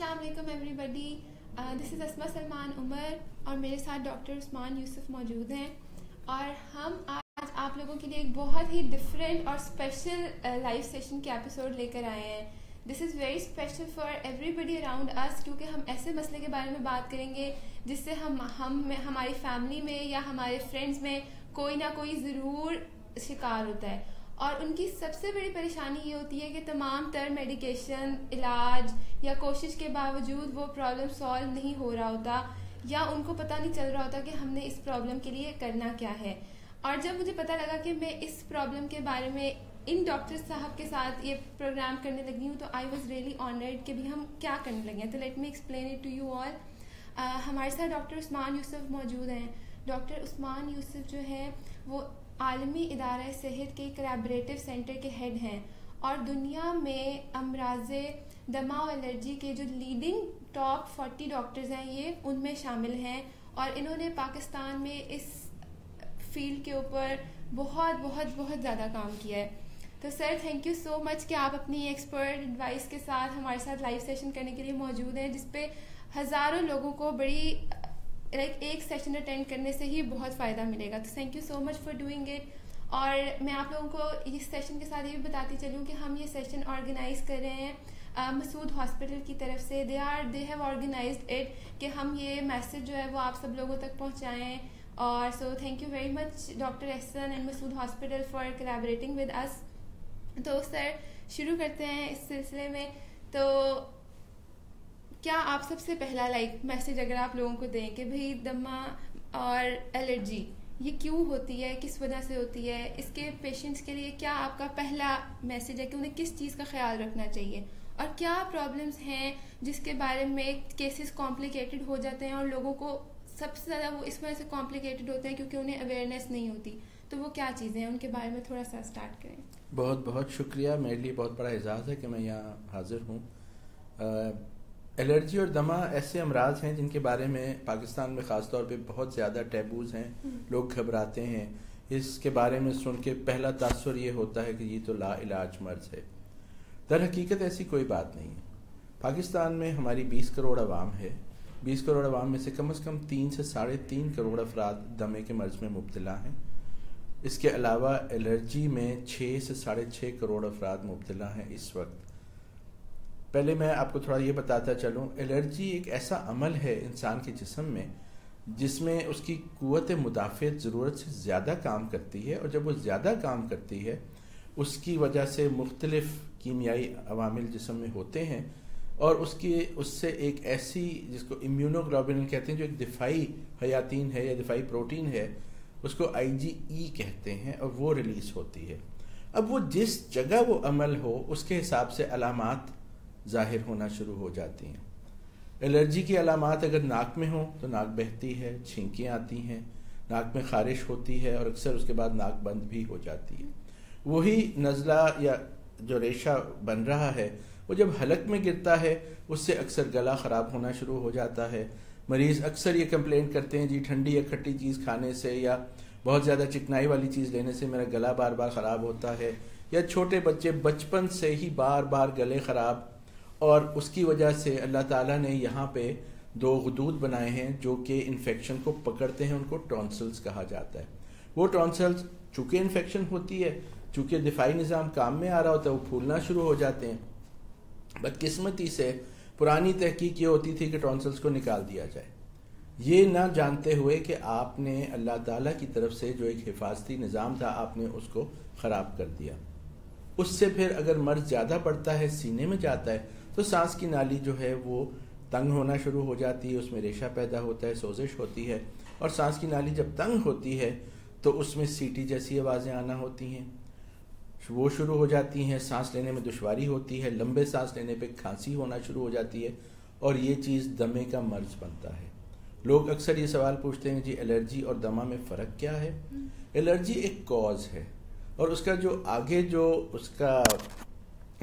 السلام علیکم ایوری بڈی دس از اسما سلمان عمر اور میرے ساتھ ڈاکٹر عثمان یوسف موجود ہیں۔ اور ہم آج آپ لوگوں کے لیے ایک بہت ہی ڈفرینٹ اور اسپیشل لائف سیشن کے ایپیسوڈ لے کر آئے ہیں۔ This is very special for everybody around us کیونکہ ہم ایسے مسئلے کے بارے میں بات کریں گے جس سے ہم ہم ہماری فیملی میں یا ہمارے فرینڈس میں کوئی نہ کوئی ضرور شکار ہوتا ہے۔ اور ان کی سب سے بڑی پریشانی یہ ہوتی ہے کہ تمام تر میڈیکیشن علاج یا کوشش کے باوجود وہ پرابلم سالو نہیں ہو رہا ہوتا یا ان کو پتہ نہیں چل رہا ہوتا کہ ہم نے اس پرابلم کے لیے کرنا کیا ہے۔ اور جب مجھے پتہ لگا کہ میں اس پرابلم کے بارے میں ان ڈاکٹر صاحب کے ساتھ یہ پروگرام کرنے لگی ہوں تو آئی واز ریئلی آنرڈ کہ بھی ہم کیا کرنے لگے ہیں۔ تو let me explain it to you all ہمارے ساتھ ڈاکٹر عثمان یوسف موجود ہیں۔ ڈاکٹر عثمان یوسف جو ہے وہ عالمی ادارہ صحت کے کلیبریٹو سینٹر کے ہیڈ ہیں اور دنیا میں امراض دما و الرجی کے جو لیڈنگ ٹاپ فورٹی ڈاکٹرز ہیں یہ ان میں شامل ہیں اور انہوں نے پاکستان میں اس فیلڈ کے اوپر بہت بہت بہت زیادہ کام کیا ہے۔ تو سر تھینک یو سو مچ کہ آپ اپنی ایکسپرٹ ایڈوائس کے ساتھ ہمارے ساتھ لائیو سیشن کرنے کے لیے موجود ہیں، جس پہ ہزاروں لوگوں کو بڑی لائک ایک سیشن اٹینڈ کرنے سے ہی بہت فائدہ ملے گا۔ تو thank you so much for doing it اور میں آپ لوگوں کو اس سیشن کے ساتھ یہ بھی بتاتی چلوں کہ ہم یہ سیشن آرگنائز کر رہے ہیں مسعود ہاسپٹل کی طرف سے۔ They are they have organised it کہ ہم یہ میسج جو ہے وہ آپ سب لوگوں تک پہنچائیں۔ اور so thank you very much doctor Ahsan and Masood hospital for collaborating with us تو سر، شروع کرتے ہیں اس سلسلے میں۔ تو کیا آپ سب سے پہلا لائک میسج اگر آپ لوگوں کو دیں کہ بھائی دما اور الرجی، یہ کیوں ہوتی ہے، کس وجہ سے ہوتی ہے، اس کے پیشنٹس کے لیے کیا آپ کا پہلا میسج ہے کہ انہیں کس چیز کا خیال رکھنا چاہیے، اور کیا پرابلمس ہیں جس کے بارے میں کیسز کمپلیکیٹڈ ہو جاتے ہیں اور لوگوں کو سب سے زیادہ وہ اس وجہ سے کمپلیکیٹڈ ہوتے ہیں کیونکہ انہیں اویئرنیس نہیں ہوتی، تو وہ کیا چیزیں ہیں، ان کے بارے میں تھوڑا سا اسٹارٹ کریں۔ بہت بہت شکریہ، میرے لیے بہت بڑا اعزاز ہے کہ میں یہاں حاضر ہوں۔ الرجی اور دمہ ایسے امراض ہیں جن کے بارے میں پاکستان میں خاص طور پہ بہت زیادہ ٹیبوز ہیں لوگ گھبراتے ہیں۔ اس کے بارے میں سن کے پہلا تاثر یہ ہوتا ہے کہ یہ تو لا علاج مرض ہے۔ در حقیقت ایسی کوئی بات نہیں ہے۔ پاکستان میں ہماری بیس کروڑ عوام ہے۔ بیس کروڑ عوام میں سے کم از کم تین سے ساڑھے تین کروڑ افراد دمے کے مرض میں مبتلا ہیں۔ اس کے علاوہ الرجی میں چھ سے ساڑھے چھ کروڑ افراد مبتلا ہیں اس وقت۔ پہلے میں آپ کو تھوڑا یہ بتاتا چلوں، الرجی ایک ایسا عمل ہے انسان کے جسم میں، جس میں اس کی قوت مدافعت ضرورت سے زیادہ کام کرتی ہے اور جب وہ زیادہ کام کرتی ہے، اس کی وجہ سے مختلف کیمیائی عوامل جسم میں ہوتے ہیں اور اس کی، اس سے ایک ایسی، جس کو امیونوگلوبن کہتے ہیں، جو ایک دفاعی حیاتین ہے یا دفاعی پروٹین ہے، اس کو آئی جی ای کہتے ہیں اور وہ ریلیز ہوتی ہے۔ اب وہ جس جگہ وہ عمل ہو، اس کے حساب سے علامات ظاہر ہونا شروع ہو جاتی ہیں۔ الرجی کی علامات اگر ناک میں ہوں تو ناک بہتی ہے چھینکیں آتی ہیں، ناک میں خارش ہوتی ہے اور اکثر اس کے بعد ناک بند بھی ہو جاتی ہے۔ وہی نزلہ یا جو ریشہ بن رہا ہے، وہ جب حلق میں گرتا ہے، اس سے اکثر گلا خراب ہونا شروع ہو جاتا ہے۔ مریض اکثر یہ کمپلین کرتے ہیں جی ٹھنڈی یا کھٹی چیز کھانے سے یا بہت زیادہ چکنائی والی چیز لینے سے میرا گلا بار بار خراب ہوتا ہے۔ یا چھوٹے بچے بچپن سے ہی بار بار گلے خراب اور اس کی وجہ سے اللہ تعالیٰ نے یہاں پہ دو غدود بنائے ہیں جو کہ انفیکشن کو پکڑتے ہیں، ان کو ٹونسلز کہا جاتا ہے۔ وہ ٹونسلز چونکہ انفیکشن ہوتی ہے، چونکہ دفاعی نظام کام میں آ رہا ہوتا ہے، وہ پھولنا شروع ہو جاتے ہیں۔ بدقسمتی سے پرانی تحقیق یہ ہوتی تھی کہ ٹونسلز کو نکال دیا جائے۔ یہ نہ جانتے ہوئے کہ آپ نے اللہ تعالیٰ کی طرف سے جو ایک حفاظتی نظام تھا، آپ نے اس کو خراب کر دیا۔ اس سے پھر اگر مرض زیادہ پڑتا ہے سینے میں جاتا ہے تو سانس کی نالی جو ہے وہ تنگ ہونا شروع ہو جاتی ہے اس میں ریشہ پیدا ہوتا ہے سوزش ہوتی ہے۔ اور سانس کی نالی جب تنگ ہوتی ہے تو اس میں سیٹی جیسی آوازیں آنا ہوتی ہیں۔ وہ شروع ہو جاتی ہیں سانس لینے میں دشواری ہوتی ہے لمبے سانس لینے پہ کھانسی ہونا شروع ہو جاتی ہے۔ اور یہ چیز دمے کا مرض بنتا ہے۔ لوگ اکثر یہ سوال پوچھتے ہیں جی الرجی اور دما میں فرق کیا ہے؟ الرجی ایک کوز ہے۔ اور اس کا جو آگے جو اس کا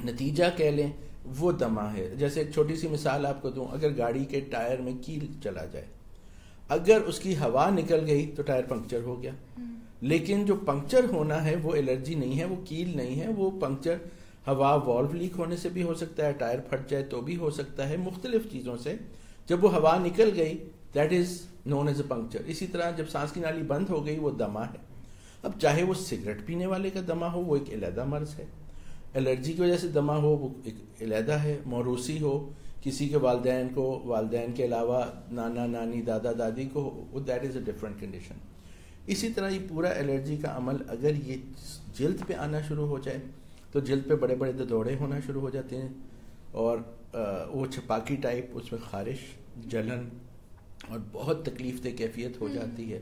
نتیجہ کہہ لیں وہ دما ہے۔ جیسے ایک چھوٹی سی مثال آپ کو دوں اگر گاڑی کے ٹائر میں کیل چلا جائے اگر اس کی ہوا نکل گئی تو ٹائر پنکچر ہو گیا۔ لیکن جو پنکچر ہونا ہے وہ الرجی نہیں ہے وہ کیل نہیں ہے وہ پنکچر ہوا والو لیک ہونے سے بھی ہو سکتا ہے ٹائر پھٹ جائے تو بھی ہو سکتا ہے مختلف چیزوں سے۔ جب وہ ہوا نکل گئی that is known as a puncture اسی طرح جب سانس کی نالی بند ہو گئی وہ دما ہے۔ اب چاہے وہ سگریٹ پینے والے کا دما ہو وہ ایک علیحدہ مرض ہے۔ الرجی کی وجہ سے دما ہو وہ ایک علیحدہ ہے۔ موروثی ہو کسی کے والدین کو والدین کے علاوہ نانا نانی دادا دادی کو ہو that is a different condition اسی طرح یہ پورا الرجی کا عمل اگر یہ جلد پہ آنا شروع ہو جائے تو جلد پہ بڑے بڑے ددوڑے ہونا شروع ہو جاتے ہیں۔ اور وہ چھپاکی ٹائپ اس میں خارش جلن اور بہت تکلیف دہ کیفیت ہو جاتی ہے۔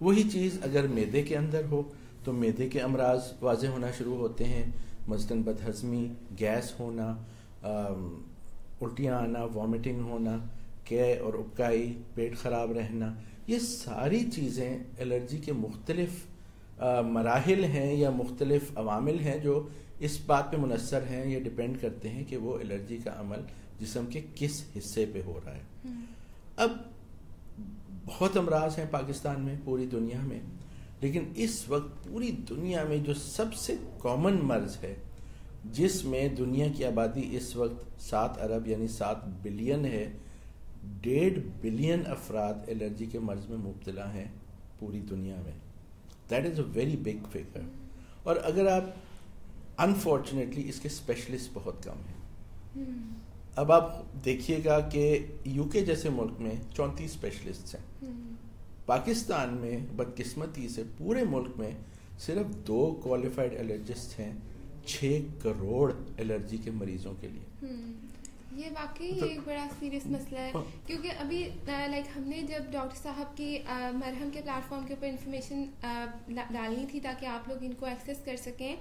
وہی چیز اگر میدے کے اندر ہو تو میدے کے امراض واضح ہونا شروع ہوتے ہیں۔ مثلاً بدہضمی گیس ہونا الٹیاں آنا وامٹنگ ہونا کے اور اکائی پیٹ خراب رہنا یہ ساری چیزیں الرجی کے مختلف مراحل ہیں یا مختلف عوامل ہیں جو اس بات پہ منحصر ہیں یا ڈپینڈ کرتے ہیں کہ وہ الرجی کا عمل جسم کے کس حصے پہ ہو رہا ہے۔ اب بہت امراض ہیں پاکستان میں، پوری دنیا میں۔ لیکن اس وقت پوری دنیا میں جو سب سے کامن مرض ہے، جس میں دنیا کی آبادی اس وقت سات ارب یعنی سات بلین ہے، ڈیڑھ بلین افراد الرجی کے مرض میں مبتلا ہیں پوری دنیا میں۔ That is a very big figure اور اگر آپ انفارچونیٹلی اس کے اسپیشلسٹ بہت کم ہیں۔ اب آپ دیکھیے گا کہ یو کے جیسے ملک میں چونتیس اسپیشلسٹ ہیں۔ پاکستان میں بدقسمتی سے پورے ملک میں صرف دو کوالیفائڈ الرجسٹ ہیں چھ کروڑ الرجی کے مریضوں کے لیے۔ یہ واقعی ایک بڑا سیریس مسئلہ ہے کیونکہ ابھی لائک ہم نے جب ڈاکٹر صاحب کی مرہم کے پلیٹ فارم کے اوپر انفارمیشن ڈالنی تھی تاکہ آپ لوگ ان کو ایکسیس کر سکیں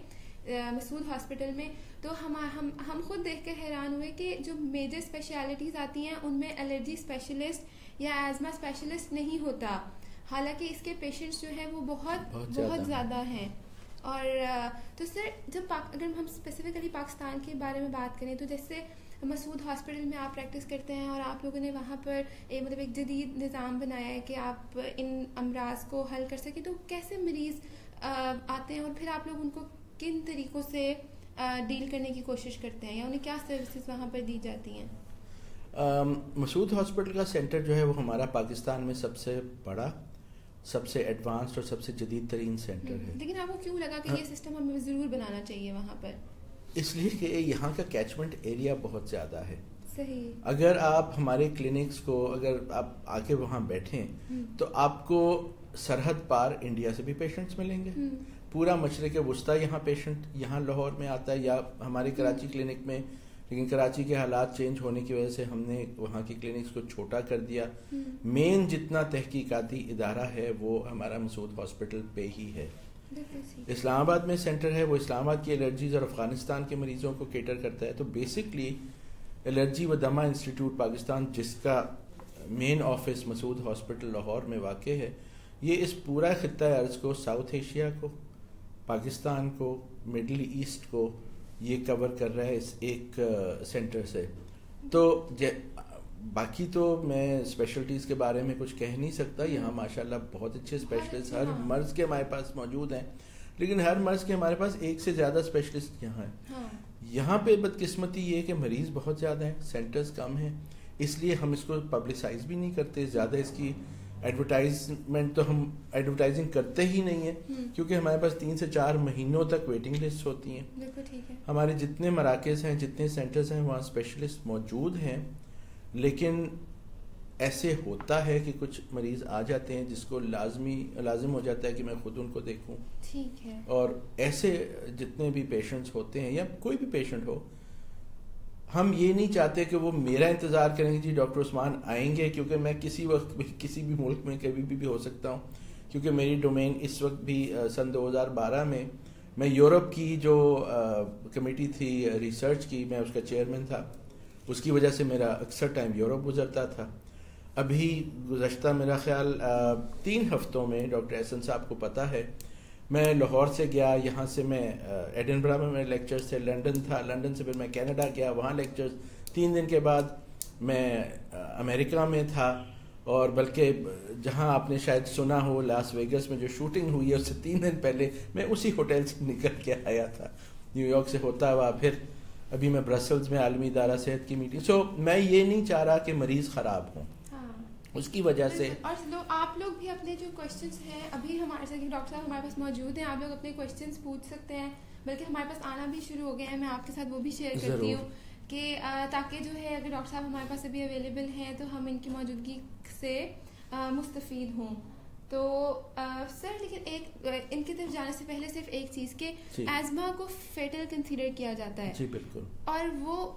مسعود ہاسپٹل میں تو ہم ہم ہم خود دیکھ کر حیران ہوئے کہ جو میجر اسپیشلٹیز آتی ہیں ان میں الرجی اسپیشلسٹ یا ایزما اسپیشلسٹ نہیں ہوتا۔ حالانکہ اس کے پیشنٹس جو ہیں وہ بہت بہت زیادہ ہیں۔ اور تو سر جب اگر ہم اسپیسیفکلی پاکستان کے بارے میں بات کریں تو جیسے مسعود ہاسپٹل میں آپ پریکٹس کرتے ہیں اور آپ لوگوں نے وہاں پر ایک مطلب ایک جدید نظام بنایا ہے کہ آپ ان امراض کو حل کر سکیں تو کیسے مریض آتے ہیں اور پھر آپ لوگ ان کو کن طریقوں سے ڈیل کرنے کی کوشش کرتے ہیں یا انہیں کیا سروسز وہاں پر دی جاتی ہیں؟ مسعود ہاسپٹل کا سینٹر جو ہے وہ ہمارا پاکستان میں سب سے بڑا سب سے ایڈوانسڈ اور سب سے جدید ترین سینٹر ہے۔ لیکن آپ کو کیوں لگا کہ یہ سسٹم ہمیں ضرور بنانا چاہیے وہاں پر؟ اس لیے کہ یہاں کا کیچمنٹ ایریا بہت زیادہ ہے۔ صحیح۔ اگر آپ ہمارے کلینکس کو اگر آپ آ کے وہاں بیٹھیں تو آپ کو سرحد پار انڈیا سے بھی پیشنٹس ملیں گے۔ پورا مشرق وسطی یہاں پیشنٹ یہاں لاہور میں آتا ہے یا ہمارے کراچی کلینک میں لیکن کراچی کے حالات چینج ہونے کی وجہ سے ہم نے وہاں کی کلینکس کو چھوٹا کر دیا۔ مین جتنا تحقیقاتی ادارہ ہے وہ ہمارا مسعود ہاسپٹل پہ ہی ہے۔ اسلام آباد میں سینٹر ہے وہ اسلام آباد کی الرجیز اور افغانستان کے مریضوں کو کیٹر کرتا ہے۔ تو بیسکلی الرجی و دما انسٹیٹیوٹ پاکستان جس کا main office Masood hospital Lahore میں واقع ہے یہ اس پورا خطۂ عرض کو ساؤتھ ایشیا کو پاکستان کو مڈل ایسٹ کو یہ کور کر رہا ہے اس ایک سینٹر سے۔ تو باقی تو میں اسپیشلٹیز کے بارے میں کچھ کہہ نہیں سکتا۔ یہاں ماشاء اللہ بہت اچھے اسپیشلسٹ ہر ہاں۔ مرض کے ہمارے پاس موجود ہیں۔ لیکن ہر مرض کے ہمارے پاس ایک سے زیادہ اسپیشلسٹ یہاں ہیں۔ ہاں۔ یہاں پہ بدقسمتی یہ کہ مریض بہت زیادہ ہیں سینٹرز کم ہیں۔ اس لیے ہم اس کو پبلسائز بھی نہیں کرتے زیادہ اس کی ایڈورٹائزمنٹ تو ہم ایڈورٹائزنگ کرتے ہی نہیں ہیں کیونکہ ہمارے پاس تین سے چار مہینوں تک ویٹنگ لسٹ ہوتی ہیں۔ ہمارے جتنے مراکز ہیں جتنے سینٹرز ہیں وہاں اسپیشلسٹ موجود ہیں۔ لیکن ایسے ہوتا ہے کہ کچھ مریض آ جاتے ہیں جس کو لازمی لازم ہو جاتا ہے کہ میں خود ان کو دیکھوں۔ اور ایسے جتنے بھی پیشنٹس ہوتے ہیں یا کوئی بھی پیشنٹ ہو ہم یہ نہیں چاہتے کہ وہ میرا انتظار کریں گے جی ڈاکٹر عثمان آئیں گے کیونکہ میں کسی وقت بھی کسی بھی ملک میں کبھی بھی, بھی ہو سکتا ہوں کیونکہ میری ڈومین اس وقت بھی سن دو ہزار بارہ میں میں یورپ کی جو کمیٹی تھی ریسرچ کی میں اس کا چیئرمین تھا اس کی وجہ سے میرا اکثر ٹائم یورپ گزرتا تھا۔ ابھی گزشتہ میرا خیال تین ہفتوں میں ڈاکٹر احسن صاحب کو پتہ ہے میں لاہور سے گیا، یہاں سے میں ایڈنبرا میں میرے لیکچرز تھے لنڈن تھا لنڈن سے پھر میں کینیڈا گیا، وہاں لیکچرز تین دن کے بعد میں امریکہ میں تھا۔ اور بلکہ جہاں آپ نے شاید سنا ہو، لاس ویگس میں جو شوٹنگ ہوئی ہے، اس سے تین دن پہلے میں اسی ہوٹل سے نکل کے آیا تھا۔ نیو یارک سے ہوتا ہوا پھر ابھی میں برسلز میں عالمی ادارہ صحت کی میٹنگ سو میں یہ نہیں چاہ رہا کہ مریض خراب ہوں۔ اس کی وجہ سے۔ اور لوگ آپ لوگ بھی اپنے جو کوشچنس ہیں ابھی ہمارے ساتھ ڈاکٹر صاحب ہمارے پاس موجود ہیں آپ لوگ اپنے کوشچنس پوچھ سکتے ہیں۔ بلکہ ہمارے پاس آنا بھی شروع ہو گئے ہیں میں آپ کے ساتھ وہ بھی شیئر کرتی ہوں کہ تاکہ جو ہے اگر ڈاکٹر صاحب ہمارے پاس ابھی اویلیبل ہیں تو ہم ان کی موجودگی سے مستفید ہوں۔ تو سر لیکن ایک ان کی طرف جانے سے پہلے صرف ایک چیز کہ ایزما جی۔ کو فیٹل کنسیڈر کیا جاتا ہے۔ جی بالکل۔ اور وہ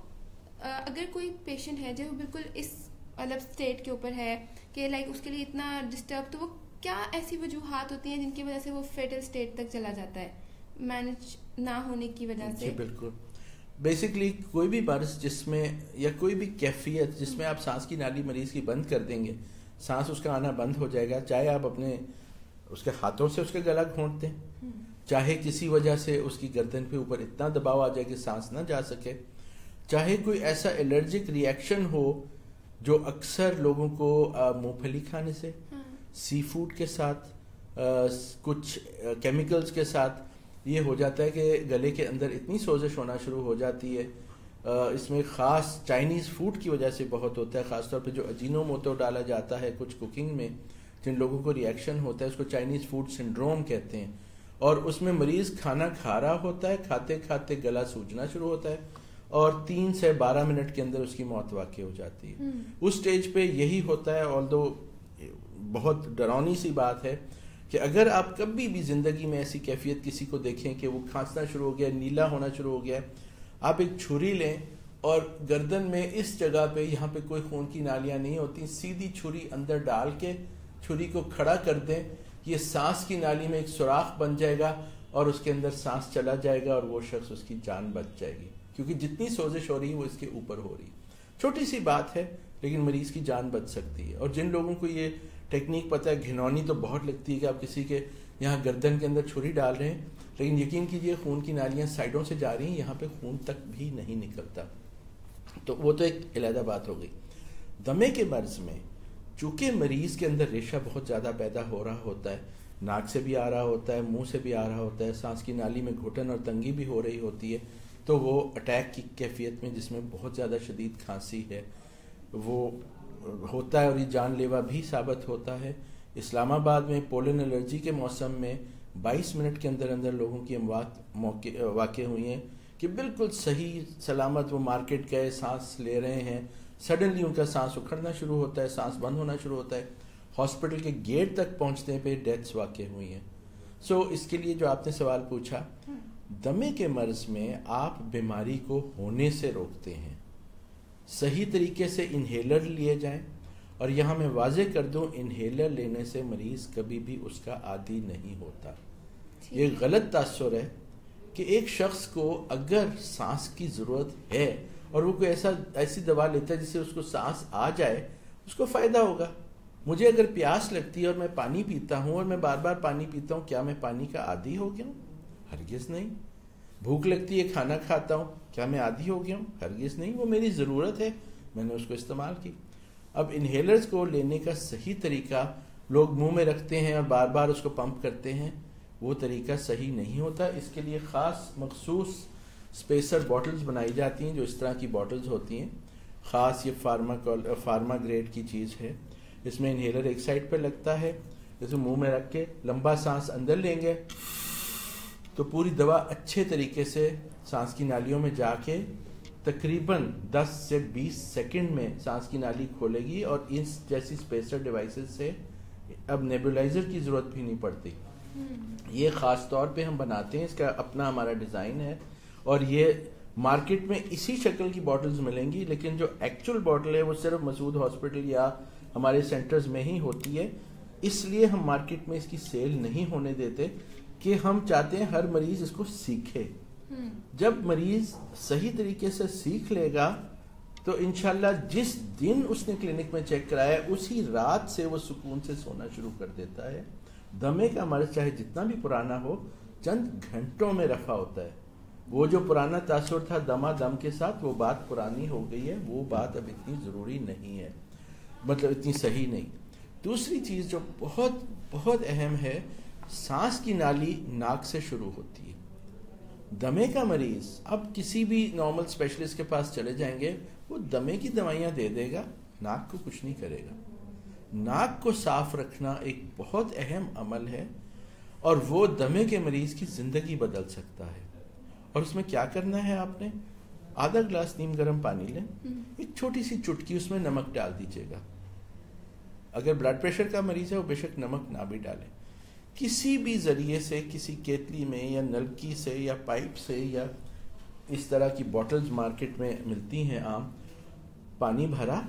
اگر کوئی پیشنٹ ہے جو بالکل اس مطلب اسٹیٹ کے اوپر ہے کہ لائک اس کے لیے اتنا ڈسٹرب تو وہ کیا ایسی وجوہات ہوتی ہیں جن کی وجہ سے وہ فیٹل اسٹیٹ تک چلا جاتا ہے؟ مینج نہ ہونے کی وجہ سے۔ جی بالکل۔ بیسکلی کوئی بھی مرض جس میں یا کوئی بھی کیفیت جس میں آپ سانس کی نالی مریض کی بند کر دیں گے سانس اس کا آنا بند ہو جائے گا۔ چاہے آپ اپنے اس کے ہاتھوں سے اس کے گلا گھونٹ دیں چاہے کسی وجہ سے اس کی گردن پہ اوپر اتنا دباؤ آ جائے کہ سانس نہ جا سکے۔ چاہے کوئی ایسا الرجک ریئیکشن ہو جو اکثر لوگوں کو مونگ پھلی کھانے سے سی فوڈ کے ساتھ کچھ کیمیکلز کے ساتھ یہ ہو جاتا ہے کہ گلے کے اندر اتنی سوزش ہونا شروع ہو جاتی ہے۔ اس میں خاص چائنیز فوڈ کی وجہ سے بہت ہوتا ہے خاص طور پہ جو اجینو موتو ڈالا جاتا ہے کچھ کوکنگ میں۔ جن لوگوں کو ریئیکشن ہوتا ہے اس کو چائنیز فوڈ سنڈروم کہتے ہیں۔ اور اس میں مریض کھانا کھا رہا ہوتا ہے کھاتے کھاتے گلا سوجنا شروع ہوتا ہے۔ اور تین سے بارہ منٹ کے اندر اس کی موت واقع ہو جاتی ہے۔ اس سٹیج پہ یہی ہوتا ہے اور دو بہت ڈرونی سی بات ہے کہ اگر آپ کبھی بھی زندگی میں ایسی کیفیت کسی کو دیکھیں کہ وہ کھانسنا شروع ہو گیا نیلا ہونا شروع ہو گیا آپ ایک چھری لیں اور گردن میں اس جگہ پہ یہاں پہ کوئی خون کی نالیاں نہیں ہوتی سیدھی چھری اندر ڈال کے چھری کو کھڑا کر دیں یہ سانس کی نالی میں ایک سوراخ بن جائے گا اور اس کے اندر سانس چلا جائے گا اور وہ شخص اس کی جان بچ جائے گی۔ کیونکہ جتنی سوزش ہو رہی ہے وہ اس کے اوپر ہو رہی چھوٹی سی بات ہے، لیکن مریض کی جان بچ سکتی ہے۔ اور جن لوگوں کو یہ ٹیکنیک پتہ ہے، گھنونی تو بہت لگتی ہے کہ آپ کسی کے یہاں گردن کے اندر چھری ڈال رہے ہیں، لیکن یقین کیجیے خون کی نالیاں سائڈوں سے جا رہی ہیں، یہاں پہ خون تک بھی نہیں نکلتا۔ تو وہ تو ایک علیحدہ بات ہو گئی۔ دمے کے مرض میں چونکہ مریض کے اندر ریشہ بہت زیادہ پیدا ہو رہا ہوتا ہے، ناک سے بھی آ رہا ہوتا ہے، منہ سے بھی آ رہا ہوتا ہے، سانس کی نالی میں گھٹن اور تنگی بھی ہو رہی ہوتی ہے تو وہ اٹیک کی کیفیت میں جس میں بہت زیادہ شدید کھانسی ہے وہ ہوتا ہے اور یہ جان لیوا بھی ثابت ہوتا ہے۔ اسلام آباد میں پولن الرجی کے موسم میں بائیس منٹ کے اندر اندر لوگوں کی اموات موقع واقع ہوئی ہیں کہ بالکل صحیح سلامت وہ مارکیٹ گئے سانس لے رہے ہیں۔ سڈنلی ان کا سانس اکھڑنا شروع ہوتا ہے سانس بند ہونا شروع ہوتا ہے۔ ہاسپٹل کے گیٹ تک پہنچنے پہ ڈیتھس واقع ہوئی ہیں۔ سو so, اس کے لیے جو آپ نے سوال پوچھا ہاں۔ دمے کے مرض میں آپ بیماری کو ہونے سے روکتے ہیں۔ صحیح طریقے سے انہیلر لیے جائیں اور یہاں میں واضح کر دوں انہیلر لینے سے مریض کبھی بھی اس کا عادی نہیں ہوتا۔ یہ غلط تاثر ہے کہ ایک شخص کو اگر سانس کی ضرورت ہے اور وہ کوئی ایسا ایسی دوا لیتا ہے جس سے اس کو سانس آ جائے اس کو فائدہ ہوگا۔ مجھے اگر پیاس لگتی ہے اور میں پانی پیتا ہوں اور میں بار بار پانی پیتا ہوں کیا میں پانی کا عادی ہو گیا؟ ہوں ہرگز نہیں۔ بھوک لگتی ہے، کھانا کھاتا ہوں۔ کیا میں عادی ہو گیا ہوں؟ ہرگز نہیں۔ وہ میری ضرورت ہے۔ میں نے اس کو استعمال کی۔ اب انہیلرز کو لینے کا صحیح طریقہ لوگ منہ میں رکھتے ہیں اور بار بار اس کو پمپ کرتے ہیں۔ وہ طریقہ صحیح نہیں ہوتا۔ اس کے لیے خاص مخصوص اسپیسر باٹلز بنائی جاتی ہیں جو اس طرح کی باٹلز ہوتی ہیں۔ خاص یہ فارما فارما گریڈ کی چیز ہے۔ اس میں انہیلر ایک سائڈ پہ لگتا ہے۔ جیسے منہ میں رکھ کے لمبا سانس اندر لیں گے۔ تو پوری دوا اچھے طریقے سے سانس کی نالیوں میں جا کے تقریباً دس سے بیس سیکنڈ میں سانس کی نالی کھولے گی اور اس جیسی اسپیسر ڈیوائسز سے اب نیبولائزر کی ضرورت بھی نہیں پڑتی۔ یہ خاص طور پہ ہم بناتے ہیں اس کا اپنا ہمارا ڈیزائن ہے۔ اور یہ مارکیٹ میں اسی شکل کی باٹلز ملیں گی لیکن جو ایکچول باٹل ہے وہ صرف مسعود ہاسپٹل یا ہمارے سینٹرز میں ہی ہوتی ہے۔ اس لیے ہم مارکیٹ میں اس کی سیل نہیں ہونے دیتے۔ کہ ہم چاہتے ہیں ہر مریض اس کو سیکھے۔ جب مریض صحیح طریقے سے سیکھ لے گا تو انشاءاللہ جس دن اس نے کلینک میں چیک کرایا اسی رات سے وہ سکون سے سونا شروع کر دیتا ہے۔ دمے کا مرض چاہے جتنا بھی پرانا ہو چند گھنٹوں میں رفع ہوتا ہے۔ وہ جو پرانا تاثر تھا دما دم کے ساتھ وہ بات پرانی ہو گئی ہے وہ بات اب اتنی ضروری نہیں ہے۔ مطلب اتنی صحیح نہیں۔ دوسری چیز جو بہت بہت اہم ہے سانس کی نالی ناک سے شروع ہوتی ہے۔ دمے کا مریض اب کسی بھی نارمل اسپیشلسٹ کے پاس چلے جائیں گے وہ دمے کی دوائیاں دے دے گا ناک کو کچھ نہیں کرے گا۔ ناک کو صاف رکھنا ایک بہت اہم عمل ہے اور وہ دمے کے مریض کی زندگی بدل سکتا ہے۔ اور اس میں کیا کرنا ہے آپ نے؟ آدھا گلاس نیم گرم پانی لیں۔ ایک چھوٹی سی چٹکی اس میں نمک ڈال دیجیے گا۔ اگر بلڈ پریشر کا مریض ہے وہ بے شک نمک نہ بھی ڈالیں۔ کسی بھی ذریعے سے، کسی کیتلی میں یا نلکی سے یا پائپ سے یا اس طرح کی بوٹلز مارکیٹ میں ملتی ہیں عام پانی بھرا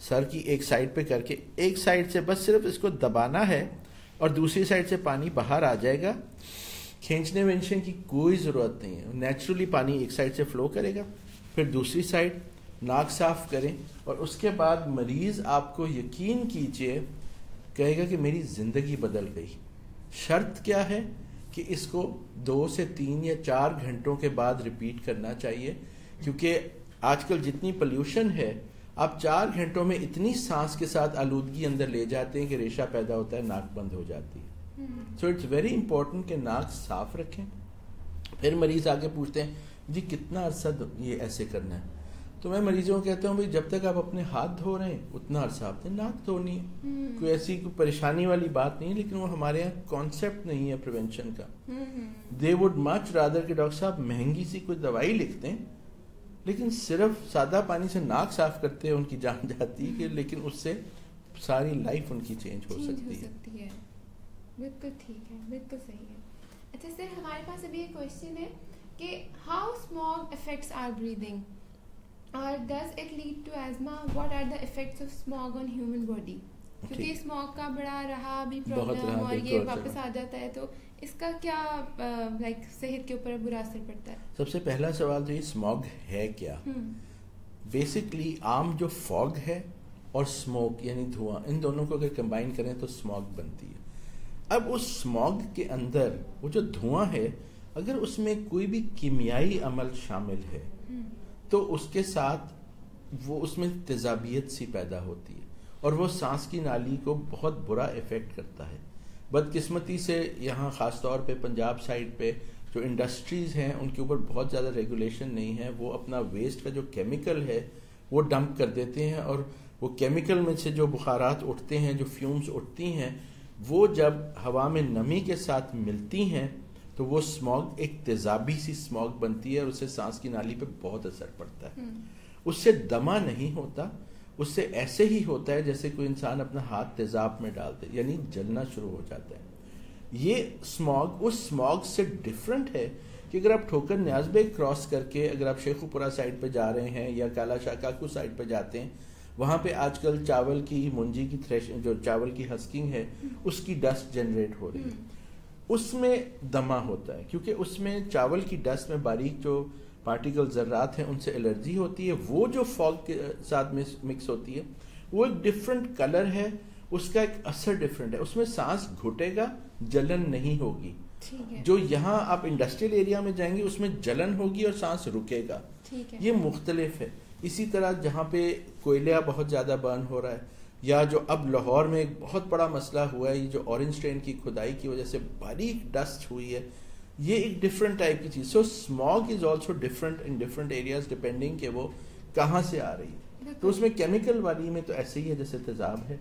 سر کی ایک سائڈ پہ کر کے، ایک سائڈ سے بس صرف اس کو دبانا ہے اور دوسری سائڈ سے پانی باہر آ جائے گا۔ کھینچنے وینچنے کی کوئی ضرورت نہیں ہے۔ نیچرلی پانی ایک سائڈ سے فلو کرے گا۔ پھر دوسری سائڈ ناک صاف کریں اور اس کے بعد مریض آپ کو یقین کیجیے، کہے گا کہ میری زندگی بدل گئی۔ شرط کیا ہے کہ اس کو دو سے تین یا چار گھنٹوں کے بعد ریپیٹ کرنا چاہیے کیونکہ آج کل جتنی پلیوشن ہے آپ چار گھنٹوں میں اتنی سانس کے ساتھ آلودگی اندر لے جاتے ہیں کہ ریشہ پیدا ہوتا ہے ناک بند ہو جاتی ہے۔ سو اٹس ویری امپورٹنٹ کہ ناک صاف رکھیں۔ پھر مریض آگے پوچھتے ہیں جی کتنا عرصہ یہ ایسے کرنا ہے؟ تو میں مریضوں کو کہتا ہوں بھائی جب تک آپ اپنے ہاتھ دھو رہے ہیں اتنا عرصہ آپ نے ناک دھونی ہے۔ کوئی ایسی کوئی پریشانی والی بات نہیں لیکن وہ ہمارے یہاں کانسیپٹ نہیں ہے پریونشن کا۔ دے وڈ مچ رادر کہ ڈاکٹر صاحب مہنگی سی کوئی دوائی لکھتے ہیں لیکن صرف سادہ پانی سے ناک صاف کرتے ہیں ان کی جان جاتی ہے لیکن اس سے ساری لائف ان کی چینج ہو سکتی ہے۔ بالکل ٹھیک ہے بالکل صحیح ہے۔ اچھا سر ہمارے پاس ابھی ایک کوشچن ہے کہ how smog affects are breathing اور does it lead to asthma what are the effects of smog on human body کیونکہ اسموگ کا بڑا رہا بھی پرابلم اور یہ واپس آ جاتا ہے تو اس کا کیا لائک صحت کے اوپر برا اثر پڑتا ہے سب سے پہلا سوال تو یہ اسموگ ہے کیا بیسکلی عام جو فوگ ہے اور اسموک یعنی دھواں ان دونوں کو اگر کمبائن کریں تو اسموگ بنتی ہے اب اس اسموگ کے اندر وہ جو دھواں ہے اگر اس میں کوئی بھی کیمیائی عمل شامل ہے تو اس کے ساتھ وہ اس میں تیزابیت سی پیدا ہوتی ہے اور وہ سانس کی نالی کو بہت برا افیکٹ کرتا ہے۔ بدقسمتی سے یہاں خاص طور پہ پنجاب سائڈ پہ جو انڈسٹریز ہیں، ان کے اوپر بہت زیادہ ریگولیشن نہیں ہے۔ وہ اپنا ویسٹ کا جو کیمیکل ہے، وہ ڈمپ کر دیتے ہیں اور وہ کیمیکل میں سے جو بخارات اٹھتے ہیں، جو فیومز اٹھتی ہیں، وہ جب ہوا میں نمی کے ساتھ ملتی ہیں تو وہ اسموگ ایک تیزابی سی اسموگ بنتی ہے اور اس سے سانس کی نالی پہ بہت اثر پڑتا ہے۔ اس سے دما نہیں ہوتا اس سے ایسے ہی ہوتا ہے جیسے کوئی انسان اپنا ہاتھ تیزاب میں ڈالتے یعنی جلنا شروع ہو جاتا ہے۔ یہ اسموگ اس اسموگ سے ڈفرنٹ ہے کہ اگر آپ ٹھوکر نیاز بے کراس کر کے اگر آپ شیخو پورا سائڈ پہ جا رہے ہیں یا کالا شاہ کاکو سائڈ پہ جاتے ہیں وہاں پہ آج کل چاول کی منجی کی تھریش جو چاول کی ہسکنگ ہے اس کی ڈسٹ جنریٹ ہو رہی ہے۔ اس میں دما ہوتا ہے کیونکہ اس میں چاول کی ڈسٹ میں باریک جو پارٹیکل ذرات ہیں ان سے الرجی ہوتی ہے۔ وہ جو فوگ کے ساتھ مکس ہوتی ہے وہ ایک ڈفرنٹ کلر ہے اس کا ایک اثر ڈفرنٹ ہے۔ اس میں سانس گھٹے گا جلن نہیں ہوگی۔ جو یہاں آپ انڈسٹریل ایریا میں جائیں گے اس میں جلن ہوگی اور سانس رکے گا۔ یہ مختلف ہے۔ اسی طرح جہاں پہ کوئلہ بہت زیادہ برن ہو رہا ہے یا جو اب لاہور میں ایک بہت بڑا مسئلہ ہوا ہے یہ جو اورنج ٹرین کی کھدائی کی وجہ سے باریک ڈسٹ ہوئی ہے یہ ایک ڈفرنٹ ٹائپ کی چیز. So smog is also different in different areas depending کہ وہ کہاں سے آ رہی ہے۔ تو اس میں کیمیکل والی میں تو ایسے ہی ہے جیسے تیزاب ہے۔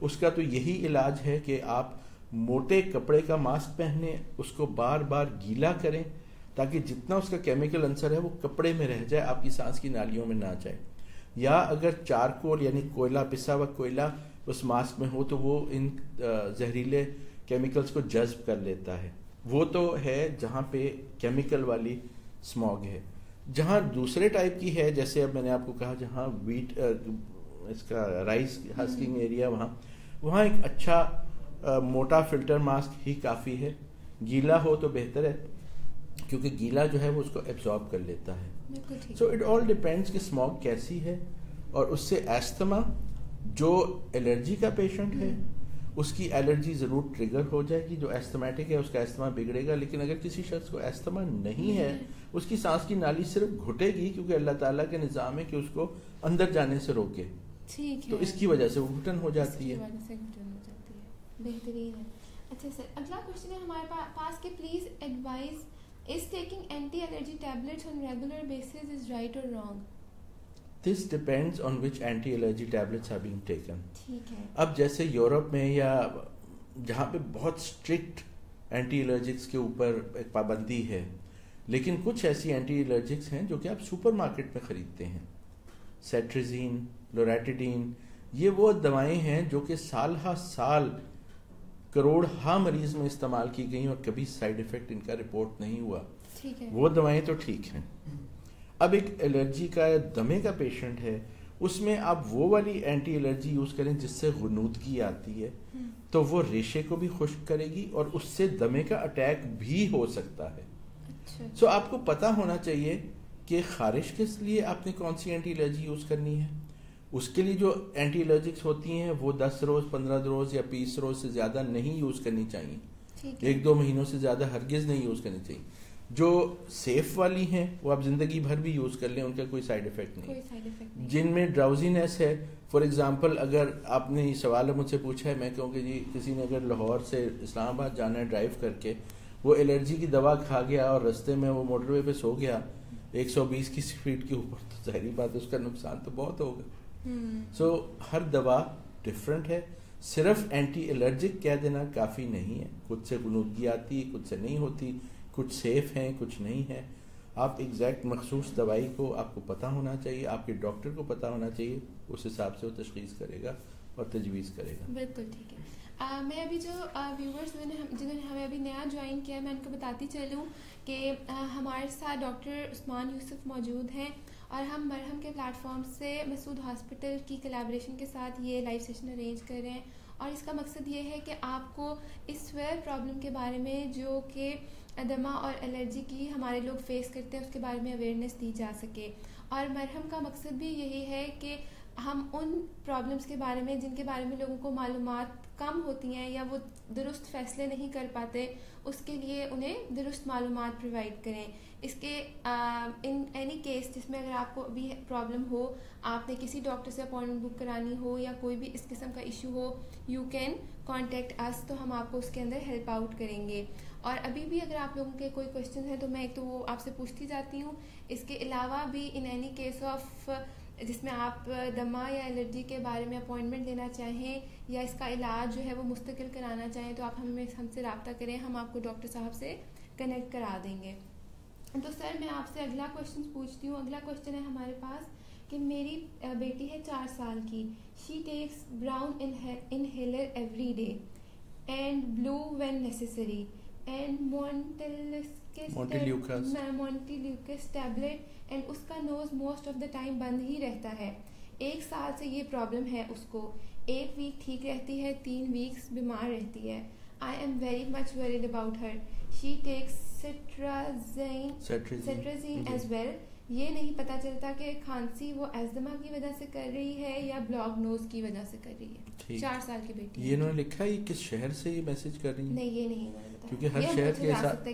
اس کا تو یہی علاج ہے کہ آپ موٹے کپڑے کا ماسک پہنے اس کو بار بار گیلا کریں تاکہ جتنا اس کا کیمیکل انسر ہے وہ کپڑے میں رہ جائے آپ کی سانس کی نالیوں میں نہ جائے۔ یا اگر چارکول یعنی کوئلہ، پسا ہوا کوئلہ اس ماسک میں ہو تو وہ ان زہریلے کیمیکلز کو جذب کر لیتا ہے۔ وہ تو ہے جہاں پہ کیمیکل والی اسموگ ہے۔ جہاں دوسرے ٹائپ کی ہے، جیسے اب میں نے آپ کو کہا، جہاں ویٹ اس کا رائس ہسکنگ ایریا وہاں وہاں ایک اچھا موٹا فلٹر ماسک ہی کافی ہے۔ گیلا ہو تو بہتر ہے۔ کیونکہ گیلا جو ہے وہ اس کو ایبزارب کر لیتا ہے۔ سو اٹ آل ڈپینڈس کہ اسموگ کیسی ہے اور اس سے ایستما جو الرجی کا پیشنٹ ہے اس کی الرجی ضرور ٹریگر ہو جائے گی۔ جو ایستمیٹک ہے اس کا ایستما بگڑے گا۔ لیکن اگر کسی شخص کو ایستما نہیں ہے اس کی سانس کی نالی صرف گھٹے گی کیونکہ اللہ تعالیٰ کے نظام ہے کہ اس کو اندر جانے سے روکے۔ تو اس کی وجہ سے وہ گھٹن ہو جاتی ہے۔ بہترین ہے۔ اچھا سر اگلا کوشچن ہے ہمارے پاس کہ please advise Is taking anti-allergy tablets on regular basis is right or wrong? This depends on which anti allergy tablets are being taken ٹھیک ہے اب جیسے یورپ میں یا جہاں پہ بہت اسٹرکٹ اینٹی الرجکس کے اوپر ایک پابندی ہے لیکن کچھ ایسی اینٹی الرجکس ہیں جو کہ آپ سپر مارکیٹ میں خریدتے ہیں. سیٹریزین لوریٹیڈین یہ وہ دوائیں ہیں جو کہ سال ہا سال کروڑ ہا مریض میں استعمال کی گئی اور کبھی سائیڈ افیکٹ ان کا رپورٹ نہیں ہوا۔ وہ دوائیں تو ٹھیک ہیں۔ اب ایک الرجی کا یا دمے کا پیشنٹ ہے اس میں آپ وہ والی اینٹی الرجی یوز کریں جس سے غنودگی آتی ہے تو وہ ریشے کو بھی خشک کرے گی اور اس سے دمے کا اٹیک بھی ہو سکتا ہے۔ اچھا۔ سو آپ کو پتا ہونا چاہیے کہ خارش کے لیے آپ نے کون سی اینٹی الرجی یوز کرنی ہے۔ اس کے لیے جو اینٹی الرجکس ہوتی ہیں وہ دس روز پندرہ روز یا بیس روز سے زیادہ نہیں یوز کرنی چاہیے۔ ایک دو مہینوں سے زیادہ ہرگز نہیں یوز کرنی چاہیے۔ جو سیف والی ہیں وہ آپ زندگی بھر بھی یوز کر لیں ان کا کوئی سائیڈ افیکٹ نہیں۔ جن میں ڈراؤزینس ہے فار ایگزامپل اگر آپ نے یہ سوال مجھ سے پوچھا ہے میں کہوں کہ جی کسی نے اگر لاہور سے اسلام آباد جانا ہے ڈرائیو کر کے وہ الرجی کی دوا کھا گیا اور رستے میں وہ موٹر وے پہ سو گیا ایک سو بیس کی اسپیڈ کے اوپر تو ظاہری بات اس کا نقصان تو بہت ہوگا۔ سو ہر دوا ڈفرینٹ ہے۔ صرف اینٹی الرجک کہہ دینا کافی نہیں ہے۔ کچھ سے غنودگی آتی ہے کچھ سے نہیں ہوتی کچھ سیف ہیں کچھ نہیں ہے آپ ایگزیکٹ مخصوص دوائی کو آپ کو پتہ ہونا چاہیے آپ کے ڈاکٹر کو پتہ ہونا چاہیے۔ اس حساب سے وہ تشخیص کرے گا اور تجویز کرے گا۔ بالکل ٹھیک ہے۔ میں ابھی جو ویورس جنہوں نے ہمیں ابھی نیا جوائن کیا ہے میں ان کو بتاتی چلوں کہ ہمارے ساتھ ڈاکٹر عثمان یوسف موجود ہیں۔ اور ہم مرہم کے پلیٹ فارم سے مسعود ہاسپٹل کی کلیبریشن کے ساتھ یہ لائیو سیشن ارینج کر رہے ہیں۔ اور اس کا مقصد یہ ہے کہ آپ کو اس ویئر پرابلم کے بارے میں جو کہ ادما اور الرجی کی ہمارے لوگ فیس کرتے ہیں، اس کے بارے میں اویئرنیس دی جا سکے۔ اور مرہم کا مقصد بھی یہی ہے کہ ہم ان پرابلمس کے بارے میں، جن کے بارے میں لوگوں کو معلومات کم ہوتی ہیں یا وہ درست فیصلے نہیں کر پاتے، اس کے لیے انہیں درست معلومات پرووائڈ کریں۔ اس کے ان اینی کیس جس میں اگر آپ کو ابھی پرابلم ہو، آپ نے کسی ڈاکٹر سے اپوائنٹمنٹ بک کرانی ہو یا کوئی بھی اس قسم کا ایشو ہو یو کین کانٹیکٹ اس تو ہم آپ کو اس کے اندر ہیلپ آؤٹ کریں گے۔ اور ابھی بھی اگر آپ لوگوں کے کوئی کوشچن ہیں تو میں ایک تو وہ آپ سے پوچھتی جاتی ہوں۔ اس کے علاوہ بھی ان اینی کیس آف جس میں آپ دما یا الرجی کے بارے میں اپوائنٹمنٹ لینا چاہیں یا اس کا علاج جو ہے وہ مستقل کرانا چاہیں تو آپ ہمیں ہم سے رابطہ کریں ہم آپ کو ڈاکٹر صاحب سے کنیکٹ کرا دیں گے۔ تو سر میں آپ سے اگلا کوشچن پوچھتی ہوں۔ اگلا کوشچن ہے ہمارے پاس کہ میری بیٹی ہے چار سال کی۔ She takes brown inhaler every day and blue when necessary and montelukast tablet and اس کا nose most of the time بند ہی رہتا ہے ایک سال سے یہ پرابلم ہے اس کو ایک ویک ٹھیک رہتی ہے تین ویکس بیمار رہتی ہے I am very much worried about her she takes cetirizine as well یہ نہیں پتا چلتا کہ کھانسی وہ ایزدما کی وجہ سے کر رہی ہے یا بلاک نوز کی وجہ سے کر رہی ہے چار سال کی بیٹی یہ انہوں نے لکھا ہے کس شہر سے یہ میسج کر رہی ہیں نہیں یہ نہیں کیونکہ ہر شہر کے ساتھ